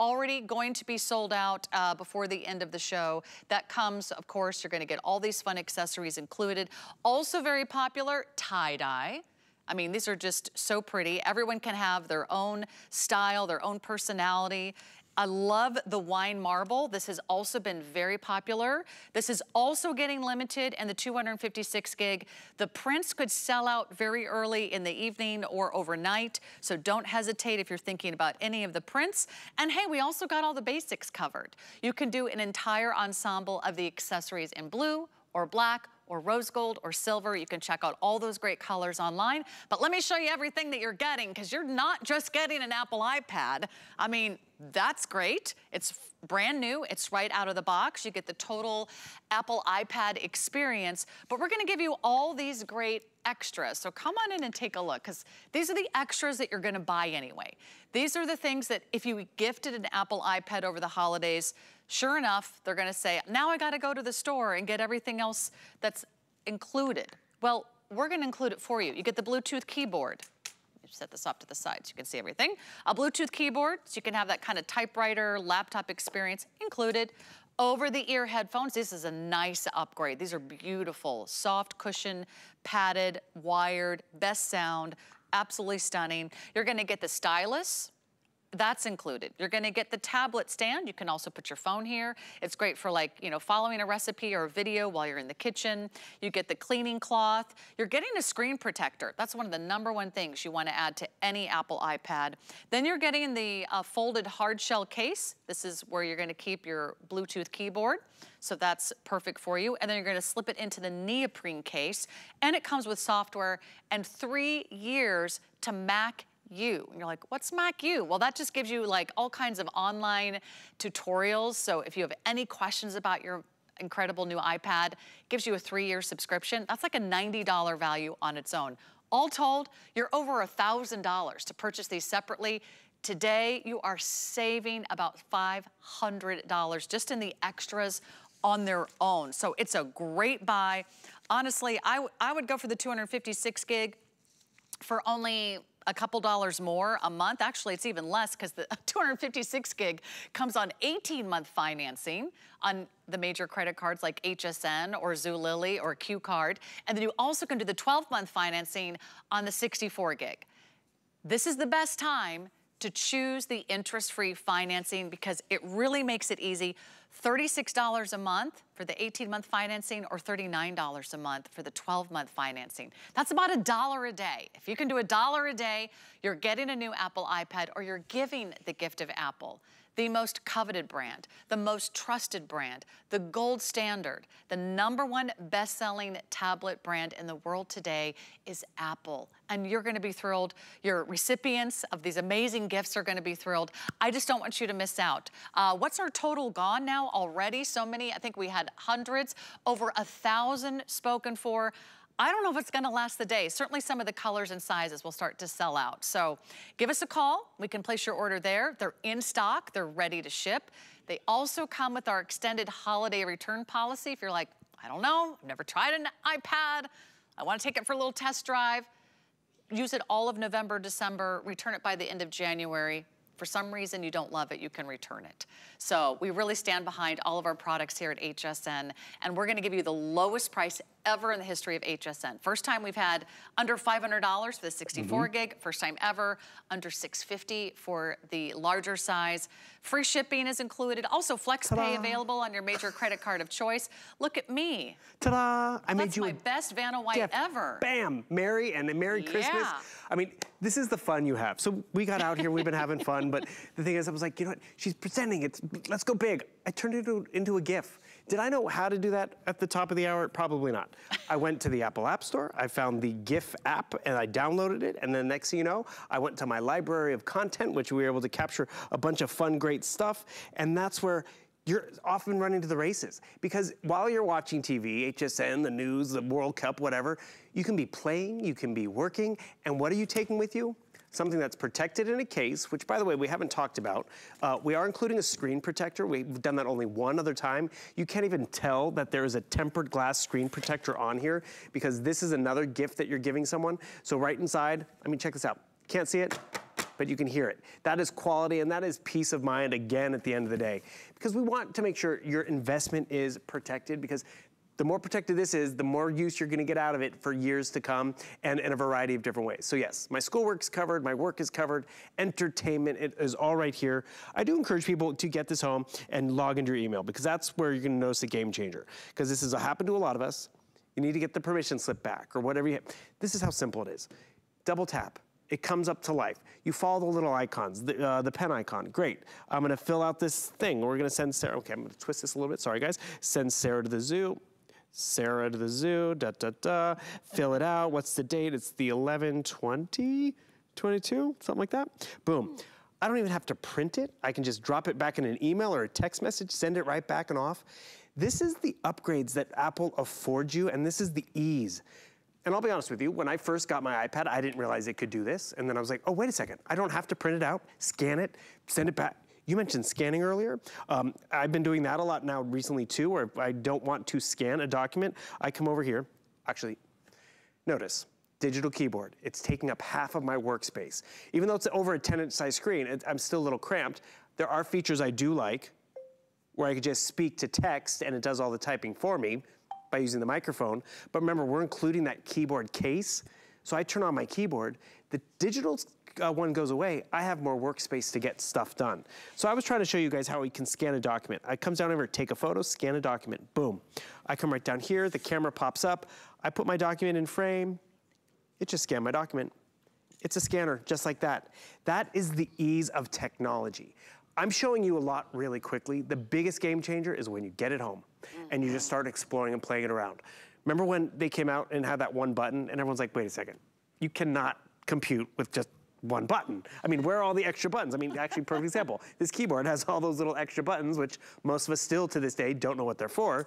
[SPEAKER 1] already going to be sold out uh, before the end of the show. That comes, of course, you're gonna get all these fun accessories included. Also very popular, tie-dye. I mean, these are just so pretty. Everyone can have their own style, their own personality. I love the wine marble. This has also been very popular. This is also getting limited and the 256 gig. The prints could sell out very early in the evening or overnight, so don't hesitate if you're thinking about any of the prints. And hey, we also got all the basics covered. You can do an entire ensemble of the accessories in blue or black or rose gold or silver. You can check out all those great colors online. But let me show you everything that you're getting because you're not just getting an Apple iPad. I mean, that's great. It's brand new. It's right out of the box. You get the total Apple iPad experience, but we're gonna give you all these great extras. So come on in and take a look because these are the extras that you're gonna buy anyway. These are the things that if you gifted an Apple iPad over the holidays, sure enough, they're gonna say, now I gotta go to the store and get everything else that's included. Well, we're gonna include it for you. You get the Bluetooth keyboard set this off to the side so you can see everything. A Bluetooth keyboard, so you can have that kind of typewriter, laptop experience included. Over-the-ear headphones, this is a nice upgrade. These are beautiful, soft cushion, padded, wired, best sound, absolutely stunning. You're gonna get the stylus, that's included. You're gonna get the tablet stand. You can also put your phone here. It's great for like, you know, following a recipe or a video while you're in the kitchen. You get the cleaning cloth. You're getting a screen protector. That's one of the number one things you wanna add to any Apple iPad. Then you're getting the uh, folded hard shell case. This is where you're gonna keep your Bluetooth keyboard. So that's perfect for you. And then you're gonna slip it into the neoprene case. And it comes with software and three years to Mac you. And you're like, what's Mac U? Well, that just gives you like all kinds of online tutorials. So if you have any questions about your incredible new iPad, gives you a three-year subscription. That's like a $90 value on its own. All told, you're over a $1,000 to purchase these separately. Today, you are saving about $500 just in the extras on their own. So it's a great buy. Honestly, I, I would go for the 256 gig for only a couple dollars more a month. Actually, it's even less because the [laughs] 256 gig comes on 18 month financing on the major credit cards like HSN or Zulily or Q card. And then you also can do the 12 month financing on the 64 gig. This is the best time to choose the interest-free financing because it really makes it easy. $36 a month for the 18-month financing or $39 a month for the 12-month financing. That's about a dollar a day. If you can do a dollar a day, you're getting a new Apple iPad or you're giving the gift of Apple the most coveted brand, the most trusted brand, the gold standard, the number one best-selling tablet brand in the world today is Apple. And you're gonna be thrilled. Your recipients of these amazing gifts are gonna be thrilled. I just don't want you to miss out. Uh, what's our total gone now already? So many, I think we had hundreds, over a thousand spoken for. I don't know if it's gonna last the day. Certainly some of the colors and sizes will start to sell out. So give us a call. We can place your order there. They're in stock. They're ready to ship. They also come with our extended holiday return policy. If you're like, I don't know, I've never tried an iPad. I wanna take it for a little test drive use it all of November, December, return it by the end of January, for some reason you don't love it, you can return it. So we really stand behind all of our products here at HSN, and we're gonna give you the lowest price ever in the history of HSN. First time we've had under $500 for the 64 mm -hmm. gig, first time ever, under 650 for the larger size. Free shipping is included. Also FlexPay available on your major credit card of choice. Look at me.
[SPEAKER 2] Ta-da!
[SPEAKER 1] I made you my best Vanna White gift. ever.
[SPEAKER 2] Bam! Merry and a Merry Christmas. I mean, this is the fun you have. So we got out here, we've been having fun, but the thing is, I was like, you know what? She's presenting, it's, let's go big. I turned it into, into a GIF. Did I know how to do that at the top of the hour? Probably not. I went to the Apple App Store, I found the GIF app, and I downloaded it, and then next thing you know, I went to my library of content, which we were able to capture a bunch of fun, great stuff, and that's where you're often running to the races. Because while you're watching TV, HSN, the news, the World Cup, whatever, you can be playing, you can be working, and what are you taking with you? Something that's protected in a case, which by the way, we haven't talked about. Uh, we are including a screen protector. We've done that only one other time. You can't even tell that there is a tempered glass screen protector on here because this is another gift that you're giving someone. So right inside, I mean, check this out. Can't see it? but you can hear it. That is quality and that is peace of mind again at the end of the day. Because we want to make sure your investment is protected because the more protected this is, the more use you're gonna get out of it for years to come and in a variety of different ways. So yes, my schoolwork's covered, my work is covered, entertainment it is all right here. I do encourage people to get this home and log into your email because that's where you're gonna notice a game changer. Because this has happened to a lot of us. You need to get the permission slip back or whatever you have. This is how simple it is. Double tap, it comes up to life. You follow the little icons, the, uh, the pen icon, great. I'm gonna fill out this thing. We're gonna send Sarah, okay, I'm gonna twist this a little bit, sorry guys. Send Sarah to the zoo. Sarah to the zoo, da da da, fill it out. What's the date? It's the 11 20, 22, something like that. Boom. I don't even have to print it. I can just drop it back in an email or a text message, send it right back and off. This is the upgrades that Apple affords you, and this is the ease. And I'll be honest with you, when I first got my iPad, I didn't realize it could do this. And then I was like, oh, wait a second. I don't have to print it out, scan it, send it back. You mentioned scanning earlier. Um, I've been doing that a lot now recently too, where if I don't want to scan a document, I come over here. Actually, notice, digital keyboard. It's taking up half of my workspace. Even though it's over a 10 inch size screen, it, I'm still a little cramped. There are features I do like where I could just speak to text and it does all the typing for me by using the microphone. But remember, we're including that keyboard case. So I turn on my keyboard. The digital uh, one goes away, I have more workspace to get stuff done. So I was trying to show you guys how we can scan a document. I comes down over, take a photo, scan a document, boom. I come right down here, the camera pops up, I put my document in frame, it just scanned my document. It's a scanner, just like that. That is the ease of technology. I'm showing you a lot really quickly. The biggest game changer is when you get it home and you just start exploring and playing it around. Remember when they came out and had that one button and everyone's like, wait a second, you cannot compute with just one button. I mean, where are all the extra buttons? I mean, actually, perfect example. [laughs] This keyboard has all those little extra buttons, which most of us still to this day don't know what they're for.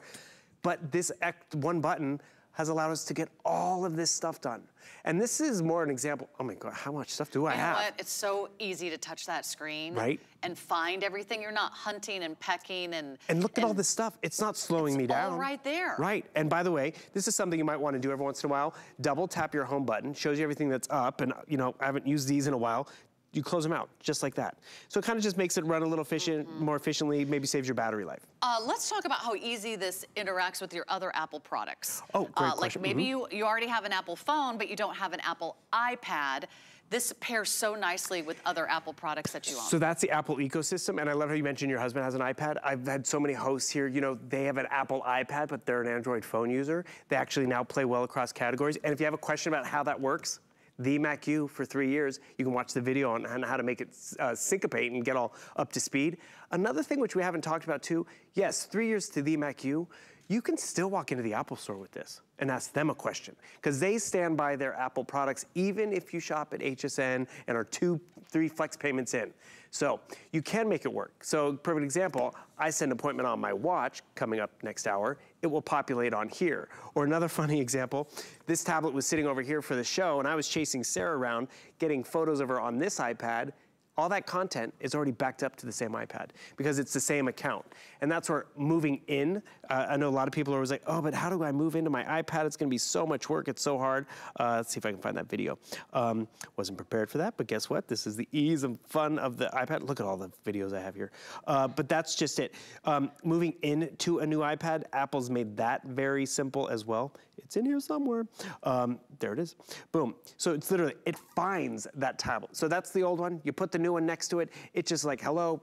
[SPEAKER 2] But this one button has allowed us to get all of this stuff done. And this is more an example, oh my God, how much stuff do I
[SPEAKER 1] you
[SPEAKER 2] have?
[SPEAKER 1] Know what? It's so easy to touch that screen.
[SPEAKER 2] Right.
[SPEAKER 1] And find everything. You're not hunting and pecking and-
[SPEAKER 2] And look and at all this stuff. It's not slowing
[SPEAKER 1] it's
[SPEAKER 2] me down.
[SPEAKER 1] all right there.
[SPEAKER 2] Right, and by the way, this is something you might wanna do every once in a while. Double tap your home button, shows you everything that's up, and you know, I haven't used these in a while you close them out just like that. So it kind of just makes it run a little efficient, mm -hmm. more efficiently, maybe saves your battery life.
[SPEAKER 1] Uh, let's talk about how easy this interacts with your other Apple products.
[SPEAKER 2] Oh, great uh,
[SPEAKER 1] Like maybe mm -hmm. you, you already have an Apple phone, but you don't have an Apple iPad. This pairs so nicely with other Apple products that you own.
[SPEAKER 2] So that's the Apple ecosystem, and I love how you mentioned your husband has an iPad. I've had so many hosts here, you know, they have an Apple iPad, but they're an Android phone user. They actually now play well across categories. And if you have a question about how that works, the Mac U for three years. You can watch the video on, how to make it uh, syncopate and get all up to speed. Another thing which we haven't talked about too, yes, three years to the Mac U, you can still walk into the Apple store with this and ask them a question because they stand by their Apple products even if you shop at HSN and are two, three flex payments in. So you can make it work. So perfect example, I send an appointment on my watch coming up next hour, it will populate on here. Or another [laughs] funny example, this tablet was sitting over here for the show and I was chasing Sarah around getting photos of her on this iPad all that content is already backed up to the same iPad because it's the same account. And that's where moving in, uh, I know a lot of people are always like, oh, but how do I move into my iPad? It's gonna be so much work, it's so hard. Uh, let's see if I can find that video. Um, wasn't prepared for that, but guess what? This is the ease and fun of the iPad. Look at all the videos I have here. Uh, but that's just it. Um, moving into a new iPad, Apple's made that very simple as well. It's in here somewhere. Um, there it is. Boom. So it's literally, it finds that tablet. So that's the old one. You put the new one next to it. It's just like, hello,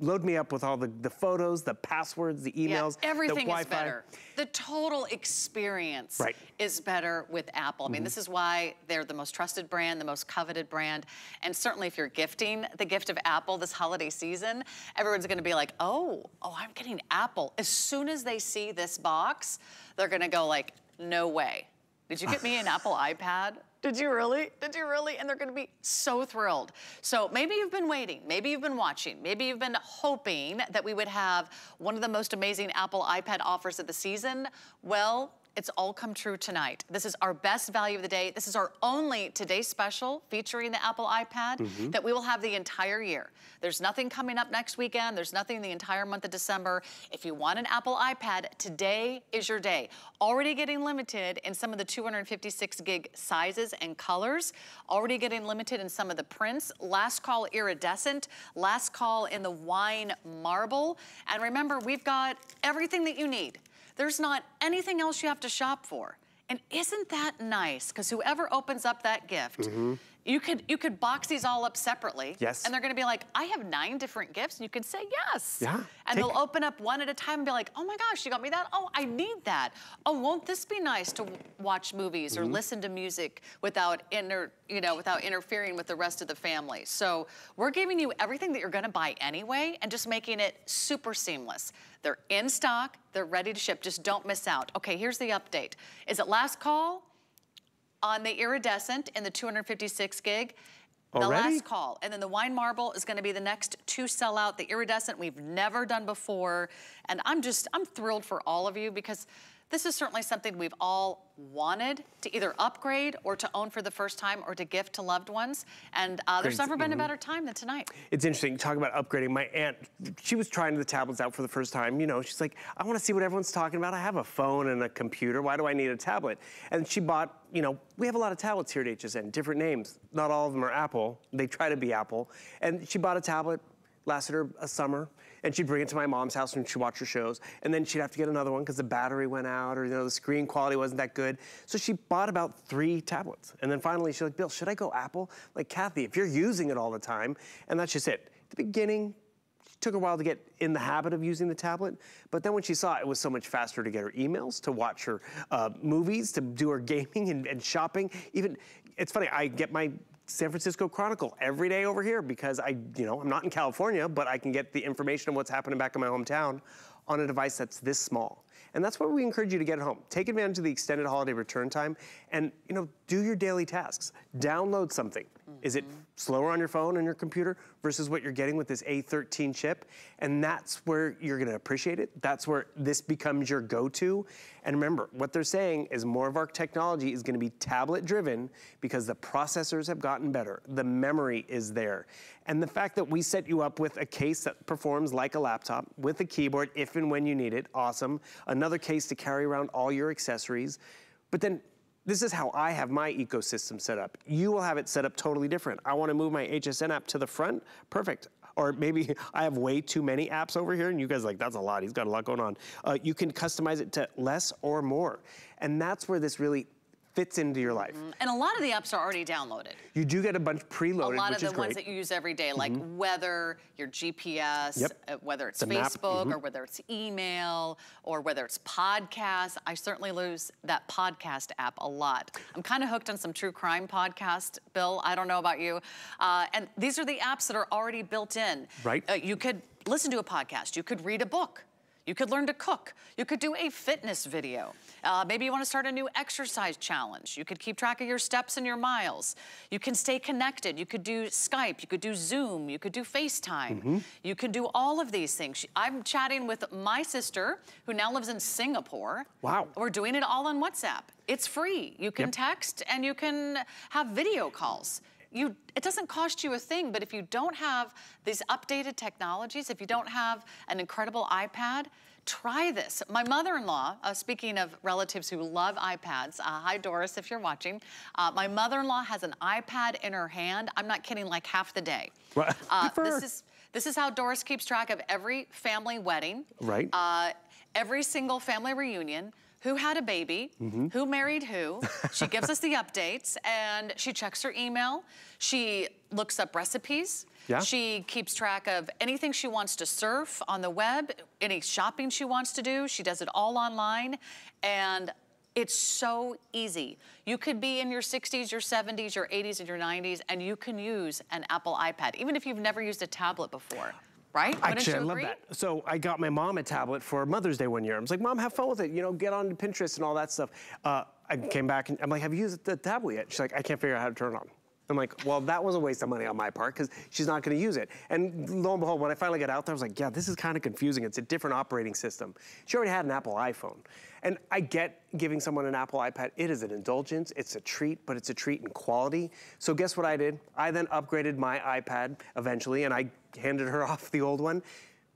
[SPEAKER 2] load me up with all the, the photos, the passwords, the emails,
[SPEAKER 1] yeah, everything
[SPEAKER 2] the
[SPEAKER 1] is better. The total experience
[SPEAKER 2] right.
[SPEAKER 1] is better with Apple. I mean, mm -hmm. this is why they're the most trusted brand, the most coveted brand. And certainly if you're gifting the gift of Apple this holiday season, everyone's gonna be like, oh, oh, I'm getting Apple. As soon as they see this box, they're gonna go like, no way. Did you get me an [laughs] Apple iPad? Did you really? Did you really? And they're gonna be so thrilled. So maybe you've been waiting, maybe you've been watching, maybe you've been hoping that we would have one of the most amazing Apple iPad offers of the season. Well, it's all come true tonight. This is our best value of the day. This is our only today special featuring the Apple iPad mm -hmm. that we will have the entire year. There's nothing coming up next weekend. There's nothing the entire month of December. If you want an Apple iPad, today is your day. Already getting limited in some of the 256 gig sizes and colors. Already getting limited in some of the prints. Last call iridescent. Last call in the wine marble. And remember, we've got everything that you need there's not anything else you have to shop for. And isn't that nice? Because whoever opens up that gift, mm -hmm. You could you could box these all up separately.
[SPEAKER 2] Yes.
[SPEAKER 1] And they're gonna be like, I have nine different gifts, and you could say yes.
[SPEAKER 2] Yeah.
[SPEAKER 1] And they'll open up one at a time and be like, oh my gosh, you got me that? Oh, I need that. Oh, won't this be nice to watch movies mm -hmm. or listen to music without inter, you know, without interfering with the rest of the family? So we're giving you everything that you're gonna buy anyway and just making it super seamless. They're in stock, they're ready to ship, just don't miss out. Okay, here's the update. Is it last call? On the iridescent in the 256 gig. The
[SPEAKER 2] Already?
[SPEAKER 1] last call. And then the wine marble is gonna be the next to sell out. The iridescent we've never done before. And I'm just, I'm thrilled for all of you because this is certainly something we've all wanted to either upgrade or to own for the first time or to gift to loved ones. And uh, there's never been a mm-hmm. better time than tonight.
[SPEAKER 2] It's interesting, talk about upgrading. My aunt, she was trying the tablets out for the first time. You know, she's like, I wanna see what everyone's talking about. I have a phone and a computer. Why do I need a tablet? And she bought, you know, we have a lot of tablets here at HSN, different names. Not all of them are Apple. They try to be Apple. And she bought a tablet, lasted her a summer and she'd bring it to my mom's house and she'd watch her shows. And then she'd have to get another one because the battery went out or you know the screen quality wasn't that good. So she bought about three tablets. And then finally she's like, Bill, should I go Apple? Like, Kathy, if you're using it all the time, and that's just it. At the beginning, took a while to get in the habit of using the tablet, but then when she saw it was so much faster to get her emails, to watch her uh, movies, to do her [laughs] gaming and, and shopping. Even, it's funny, I get my San Francisco Chronicle every day over here because I, you know, I'm not in California, but I can get the information of what's happening back in my hometown on a device that's this small. And that's what we encourage you to get at home. Take advantage of the extended holiday return time and, you know, do your daily tasks. Download something. Mm -hmm. Is it slower on your phone and your computer versus what you're getting with this A13 chip? And that's where you're gonna appreciate it. That's where this becomes your go-to. And remember, what they're saying is more of our technology is gonna be tablet driven because the processors have gotten better. The memory is there. And the fact that we set you up with a case that performs like a laptop with a keyboard if and when you need it, awesome. Another case to carry around all your accessories. But then this is how I have my ecosystem set up. You will have it set up totally different. I wanna move my HSN app to the front, perfect. Or maybe [laughs] I have way too many apps over here and you guys like, that's a lot, he's got a lot going on. Uh, you can customize it to less or more. And that's where this really fits into your life. Mm -hmm.
[SPEAKER 1] And a lot of the apps are already downloaded.
[SPEAKER 2] You do get a bunch preloaded,
[SPEAKER 1] A lot of the ones that you use every day, like mm -hmm. weather, your GPS,
[SPEAKER 2] yep.
[SPEAKER 1] uh, whether it's the Facebook mm -hmm. or whether it's email or whether it's podcasts. I certainly lose that podcast app a lot. I'm kind of hooked on some true crime podcast, Bill. I don't know about you. Uh, and these are the apps that are already built in.
[SPEAKER 2] Right.
[SPEAKER 1] Uh, you could listen to a podcast. You could read a book. You could learn to cook. You could do a fitness video. Uh, maybe you want to start a new exercise challenge. You could keep track of your steps and your miles. You can stay connected. You could do Skype. You could do Zoom. You could do FaceTime. Mm -hmm. You can do all of these things. I'm chatting with my sister, who now lives in Singapore.
[SPEAKER 2] Wow.
[SPEAKER 1] We're doing it all on WhatsApp. It's free. You can yep. text and you can have video calls. You it doesn't cost you a thing, but if you don't have these updated technologies, if you don't have an incredible iPad, try this. My mother-in-law, uh, speaking of relatives who love iPads, uh, hi Doris if you're watching, uh, my mother-in-law has an iPad in her hand, I'm not kidding, like half the day. Uh, [laughs] this is this is how Doris keeps track of every family wedding.
[SPEAKER 2] Right.
[SPEAKER 1] Uh, every single family reunion, who had a baby,
[SPEAKER 2] Mm-hmm.
[SPEAKER 1] who married who. She gives us the [laughs] updates and she checks her email. She looks up recipes.
[SPEAKER 2] Yeah.
[SPEAKER 1] She keeps track of anything she wants to surf on the web, any shopping she wants to do. She does it all online. And it's so easy. You could be in your 60s, your 70s, your 80s, and your 90s, and you can use an Apple iPad, even if you've never used a tablet before, right? Wouldn't
[SPEAKER 2] Actually, I love that. So I got my mom a tablet for Mother's Day one year. I was like, Mom, have fun with it. You know, get on Pinterest and all that stuff. Uh, I came back and I'm like, have you used the tablet yet? She's like, I can't figure out how to turn it on. I'm like, well, that was a waste of money on my part because she's not going to use it. And lo and behold, when I finally got out there, I was like, yeah, this is kind of confusing. It's a different operating system. She already had an Apple iPhone. And I get giving someone an Apple iPad. It is an indulgence. It's a treat, but it's a treat in quality. So guess what I did? I then upgraded my iPad eventually, and I handed her [laughs] off the old one.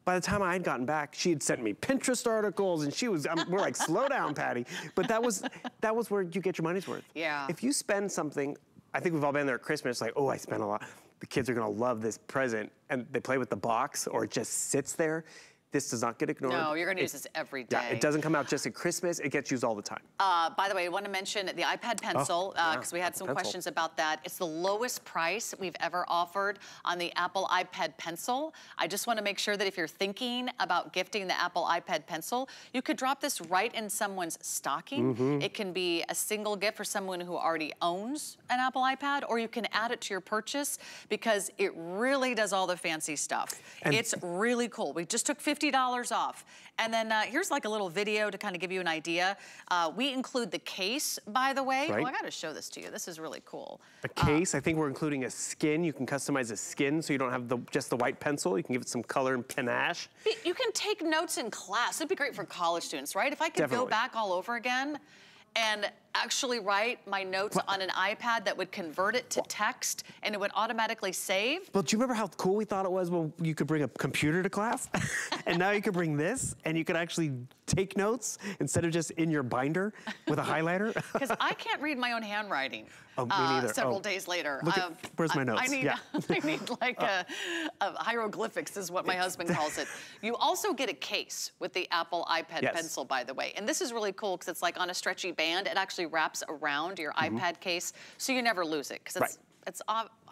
[SPEAKER 2] By the time I had gotten back, she had sent me Pinterest articles, and she was, I'm, we're like, slow down, Patty. But that was, that was where you get your money's worth.
[SPEAKER 1] Yeah.
[SPEAKER 2] If you spend something, I think we've all been there at Christmas, like, oh, I spent a lot. The kids are gonna love this present, and they play with the box, or it just sits there. This does not get ignored.
[SPEAKER 1] No, you're gonna
[SPEAKER 2] It-
[SPEAKER 1] use this every day.
[SPEAKER 2] Yeah, it doesn't come out just at Christmas. It gets used all the time.
[SPEAKER 1] Uh, by the way, I want to mention the iPad Pencil
[SPEAKER 2] yeah,
[SPEAKER 1] because we had
[SPEAKER 2] Apple
[SPEAKER 1] some
[SPEAKER 2] Pencil.
[SPEAKER 1] questions about that. It's the lowest price we've ever offered on the Apple iPad Pencil. I just want to make sure that if you're thinking about gifting the Apple iPad Pencil, you could drop this right in someone's stocking.
[SPEAKER 2] Mm-hmm.
[SPEAKER 1] It can be a single gift for someone who already owns an Apple iPad, or you can add it to your purchase because it really does all the fancy stuff.
[SPEAKER 2] And-
[SPEAKER 1] it's really cool. We just took $50 off. And then uh, here's like a little video to kind of give you an idea. Uh, we include the case, by the way.
[SPEAKER 2] Right.
[SPEAKER 1] Oh, I got to show this to you. This is really cool.
[SPEAKER 2] A case, I think we're including a skin. You can customize a skin so you don't have the, just the white pencil. You can give it some color and panache.
[SPEAKER 1] You can take notes in class. It'd be great for college students, right? If I could go back all over again and actually write my notes on an iPad that would convert it to text and it would automatically save.
[SPEAKER 2] Well, do you remember how cool we thought it was when you could bring a computer to class? [laughs] and now you can bring this and you can actually take notes instead of just in your binder with a highlighter. [laughs]
[SPEAKER 1] Because I can't read my own handwriting.
[SPEAKER 2] Oh, me
[SPEAKER 1] uh,
[SPEAKER 2] neither.
[SPEAKER 1] Several
[SPEAKER 2] Oh.
[SPEAKER 1] days later.
[SPEAKER 2] Look at-
[SPEAKER 1] Um,
[SPEAKER 2] where's my
[SPEAKER 1] I- I
[SPEAKER 2] notes?
[SPEAKER 1] need,
[SPEAKER 2] Yeah. [laughs]
[SPEAKER 1] I need like a, a hieroglyphics is what my husband calls it. You also get a case with the Apple iPad
[SPEAKER 2] Yes.
[SPEAKER 1] Pencil, by the way. And this is really cool because it's like on a stretchy band. It actually wraps around your mm-hmm. iPad case so you never lose it because it's.
[SPEAKER 2] Right.
[SPEAKER 1] it's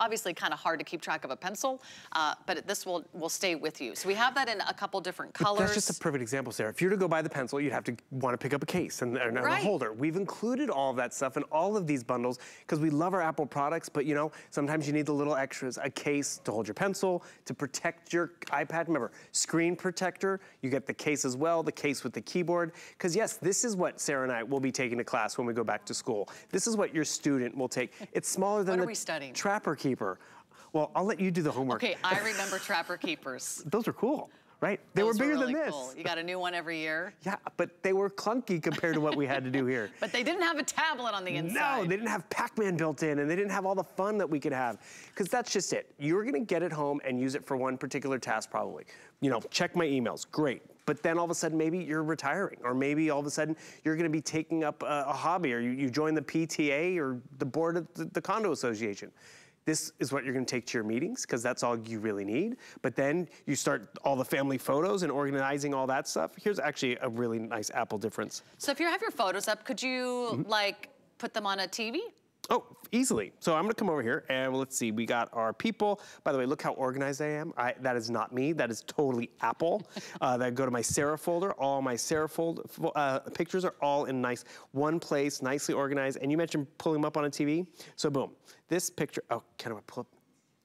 [SPEAKER 1] obviously kind of hard to keep track of a pencil, uh, but this will will stay with you. So we have that in a couple different colors.
[SPEAKER 2] That's just a perfect example, Sarah. If you were to go buy the pencil, you'd have to want to pick up a case and, and a holder. We've included all of that stuff in all of these bundles because we love our Apple products, but you know, sometimes you need the little extras, a case to hold your pencil, to protect your iPad. Remember, screen protector, you get the case as well, the case with the keyboard. Because yes, this is what Sarah and I will be taking to class when we go back to school. This is what your student will take. It's smaller than
[SPEAKER 1] What are
[SPEAKER 2] the
[SPEAKER 1] we studying?
[SPEAKER 2] Keeper. Well, I'll let you do the homework.
[SPEAKER 1] Okay, I remember [laughs] Trapper Keepers.
[SPEAKER 2] Those are cool, right? They
[SPEAKER 1] Those
[SPEAKER 2] were bigger
[SPEAKER 1] really
[SPEAKER 2] than this.
[SPEAKER 1] Cool. You got a new one every year. [laughs]
[SPEAKER 2] Yeah, but they were clunky compared to what we had to do here. [laughs]
[SPEAKER 1] But they didn't have a tablet on the inside.
[SPEAKER 2] No, they didn't have Pac-Man built in, and they didn't have all the fun that we could have. Because that's just it. You're gonna get it home and use it for one particular task, probably. You know, check my emails, great. But then all of a sudden, maybe you're retiring, or maybe all of a sudden you're gonna be taking up a, a hobby, or you, you join the PTA or the board of the, the condo association. This is what you're gonna take to your meetings, because that's all you really need. But then you start all the family photos and organizing all that stuff. Here's actually a really nice Apple difference.
[SPEAKER 1] So if you have your photos up, could you
[SPEAKER 2] Mm-hmm.
[SPEAKER 1] like put them on a TV?
[SPEAKER 2] Oh, easily. So I'm gonna come over here and let's see, we got our people. By the way, look how organized I am. I, that is not me, that is totally Apple. [laughs] uh, then go to my Sarah folder. All my Sarah fold, uh, pictures are all in nice one place, nicely organized. And you mentioned pulling them up on a TV. So boom, this picture, oh, can I pull up?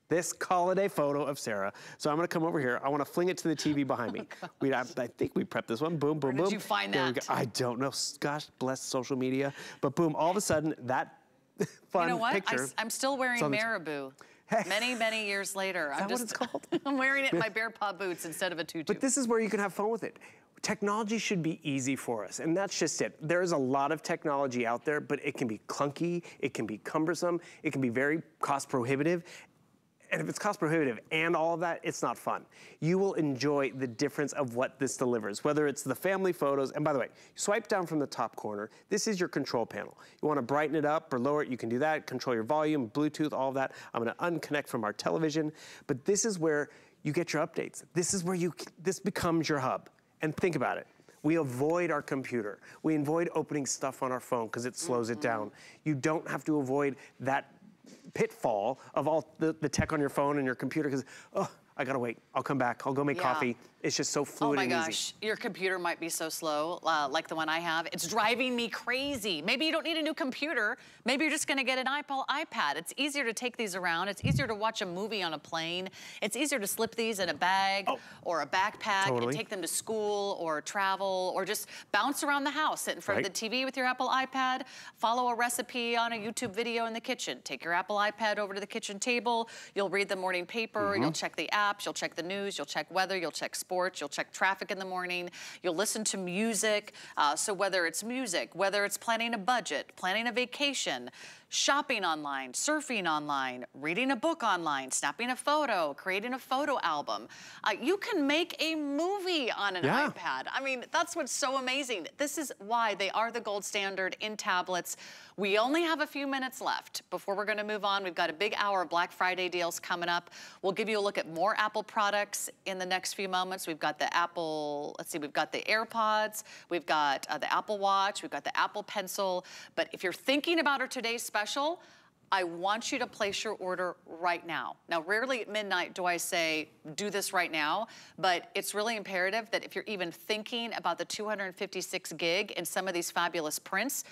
[SPEAKER 2] This holiday photo of Sarah. So I'm gonna come over here. I wanna fling it to the TV behind me. [laughs] we, I, I think we prepped this one. Boom, boom,
[SPEAKER 1] did
[SPEAKER 2] boom.
[SPEAKER 1] you find
[SPEAKER 2] There
[SPEAKER 1] that?
[SPEAKER 2] I don't know. Gosh bless social media. But boom, all of a sudden, that [laughs] fun
[SPEAKER 1] you know what? I,
[SPEAKER 2] picture.
[SPEAKER 1] am still wearing Marabou. [laughs]
[SPEAKER 2] Hey.
[SPEAKER 1] Many, many years later. I'm
[SPEAKER 2] that what
[SPEAKER 1] just,
[SPEAKER 2] it's called? [laughs]
[SPEAKER 1] I'm wearing it in my bear paw boots instead of a tutu.
[SPEAKER 2] But this is where you can have fun with it. technology should be easy for us, and that's just it. There is a lot of technology out there, but it can be clunky, it can be cumbersome, it can be very cost prohibitive, and if it's cost prohibitive and all of that, it's not fun. You will enjoy the difference of what this delivers, whether it's the family photos, and by the way, swipe down from the top corner, this is your control panel. You wanna brighten it up or lower it, you can do that, control your volume, Bluetooth, all of that. I'm gonna unconnect from our television, but this is where you get your updates. This is where you, this becomes your hub. And think about it. We avoid our computer. We avoid opening stuff on our phone because it slows mm -hmm. it down. You don't have to avoid that pitfall of all the, the tech on your phone and your computer because, oh, I gotta wait. I'll come back. I'll go make yeah. coffee. It's just so fluid and easy.
[SPEAKER 1] Oh my gosh,
[SPEAKER 2] easy.
[SPEAKER 1] your computer might be so slow, uh, like the one I have. It's driving me crazy. Maybe you don't need a new computer. Maybe you're just gonna get an Apple iPad. It's easier to take these around. It's easier to watch a movie on a plane. It's easier to slip these in a bag oh. or a backpack totally. and take them to school or travel or just bounce around the house, sit in front right. of the TV with your Apple iPad, follow a recipe on a YouTube video in the kitchen. Take your Apple iPad over to the kitchen table. You'll read the morning paper. Mm -hmm. You'll check the app you'll check the news, you'll check weather, you'll check sports, you'll check traffic in the morning, you'll listen to music. Uh, so whether it's music, whether it's planning a budget, planning a vacation, shopping online, surfing online, reading a book online, snapping a photo, creating a photo album. Uh, you can make a movie on an yeah. iPad. I mean, that's what's so amazing. This is why they are the gold standard in tablets. We only have a few minutes left before we're gonna move on. We've got a big hour of Black Friday deals coming up. We'll give you a look at more Apple products in the next few moments. We've got the Apple, let's see, we've got the AirPods, we've got uh, the Apple Watch, we've got the Apple Pencil. But if you're thinking about our today's special, I want you to place your order right now. Now, rarely at midnight do I say, do this right now, but it's really imperative that if you're even thinking about the 256 gig and some of these fabulous prints,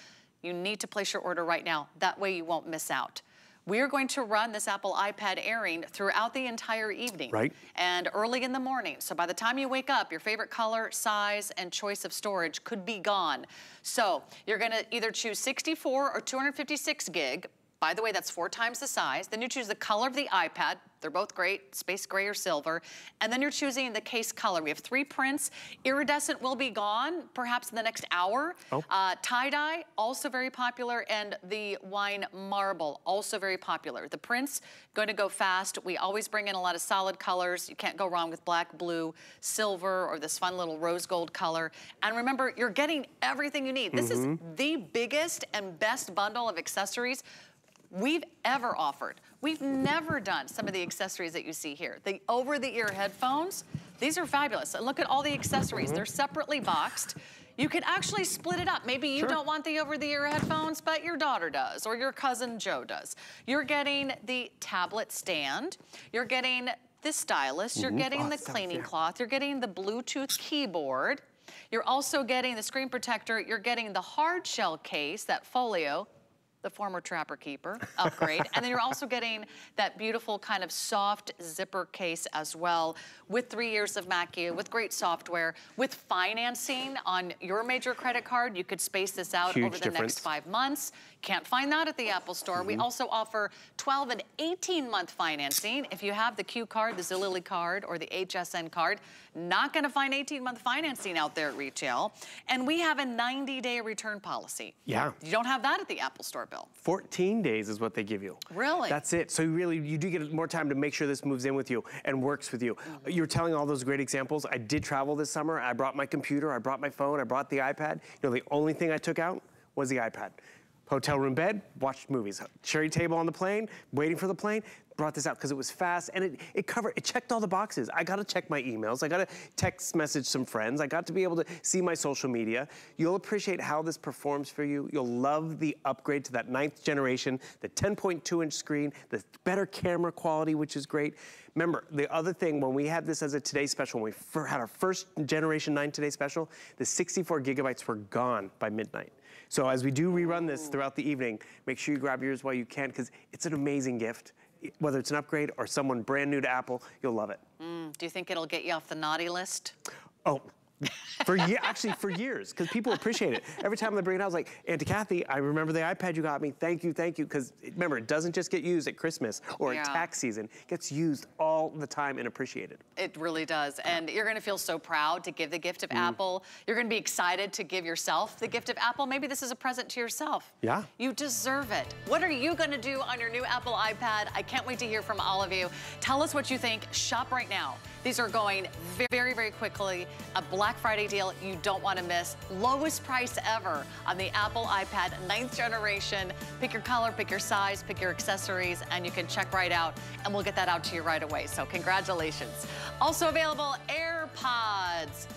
[SPEAKER 1] you need to place your order right now. That way you won't miss out. We're going to run this Apple iPad airing throughout the entire evening.
[SPEAKER 2] Right.
[SPEAKER 1] And early in the morning. So by the time you wake up, your favorite color, size, and choice of storage could be gone. So you're gonna either choose 64 or 256 gig. By the way, that's four times the size. Then you choose the color of the iPad. They're both great, space gray or silver. And then you're choosing the case color. We have three prints. Iridescent will be gone, perhaps in the next hour. Oh. Uh, Tie-dye, also very popular. And the wine marble, also very popular. The prints, going to go fast. We always bring in a lot of solid colors. You can't go wrong with black, blue, silver, or this fun little rose gold color. And remember, you're getting everything you need. This mm -hmm. is mm-hmm. the biggest and best bundle of accessories we've ever offered. We've never done some of the accessories that you see here. The over-the-ear headphones, these are fabulous. And look at all the accessories. Mm -hmm. They're separately boxed. You could actually split it up. Maybe you sure. don't want the over-the-ear headphones, but your daughter does, or your cousin Joe does. You're getting the tablet stand. You're getting the stylus. You're mm -hmm. getting oh, the cleaning cloth. You're getting the Bluetooth keyboard. You're also getting the screen protector. You're getting the hard shell case, that folio the former Trapper Keeper upgrade. and then you're also getting that beautiful kind of soft zipper case as well with three years of Mac U, with great software, with financing on your major credit card. You could space this out
[SPEAKER 2] Huge
[SPEAKER 1] over the
[SPEAKER 2] difference.
[SPEAKER 1] next five months. Can't find that at the Apple Store. Mm -hmm. We mm-hmm. also offer 12 and 18 month financing. If you have the Q card, the Zulily card, or the HSN card, not gonna find 18 month financing out there at retail. And we have a 90 day return policy.
[SPEAKER 2] Yeah.
[SPEAKER 1] You don't have that at the Apple Store, Bill.
[SPEAKER 2] 14 days is what they give you.
[SPEAKER 1] Really?
[SPEAKER 2] That's it. So you really, you do get more time to make sure this moves in with you and works with you. Mm -hmm. You're telling all those great examples. I did travel this summer. I brought my computer, I brought my phone, I brought the iPad. You know, the only thing I took out was the iPad. Hotel room bed, watched movies. Cherry table on the plane, waiting for the plane, brought this out because it was fast and it, it covered, it checked all the boxes. I got to check my emails. I got to text message some friends. I got to be able to see my social media. You'll appreciate how this performs for you. You'll love the upgrade to that ninth generation, the 10.2 inch screen, the better camera quality, which is great. Remember, the other thing, when we had this as a Today Special, when we had our first Generation 9 Today Special, the 64 gigabytes were gone by midnight. So as we do rerun this throughout the evening, make sure you grab yours while you can because it's an amazing gift. Whether it's an upgrade or someone brand new to Apple, you'll love it.
[SPEAKER 1] Mm, do you think it'll get you off the naughty list?
[SPEAKER 2] Oh, for ye actually for years, because people appreciate it. Every time they bring it out, I was like, Auntie Kathy, I remember the iPad you got me. Thank you, thank you. Because remember, it doesn't just get used at Christmas or
[SPEAKER 1] Yeah.
[SPEAKER 2] at tax season. It gets used all the time and appreciated.
[SPEAKER 1] It really does. And you're going to feel so proud to give the gift of
[SPEAKER 2] Mm.
[SPEAKER 1] Apple. You're going to be excited to give yourself the gift of Apple. Maybe this is a present to yourself.
[SPEAKER 2] Yeah.
[SPEAKER 1] You deserve it. What are you going to do on your new Apple iPad? I can't wait to hear from all of you. Tell us what you think. Shop right now. These are going very, very quickly. A Black Friday deal you don't want to miss. Lowest price ever on the Apple iPad ninth generation. Pick your color, pick your size, pick your accessories, and you can check right out, and we'll get that out to you right away. So congratulations. Also available, AirPods.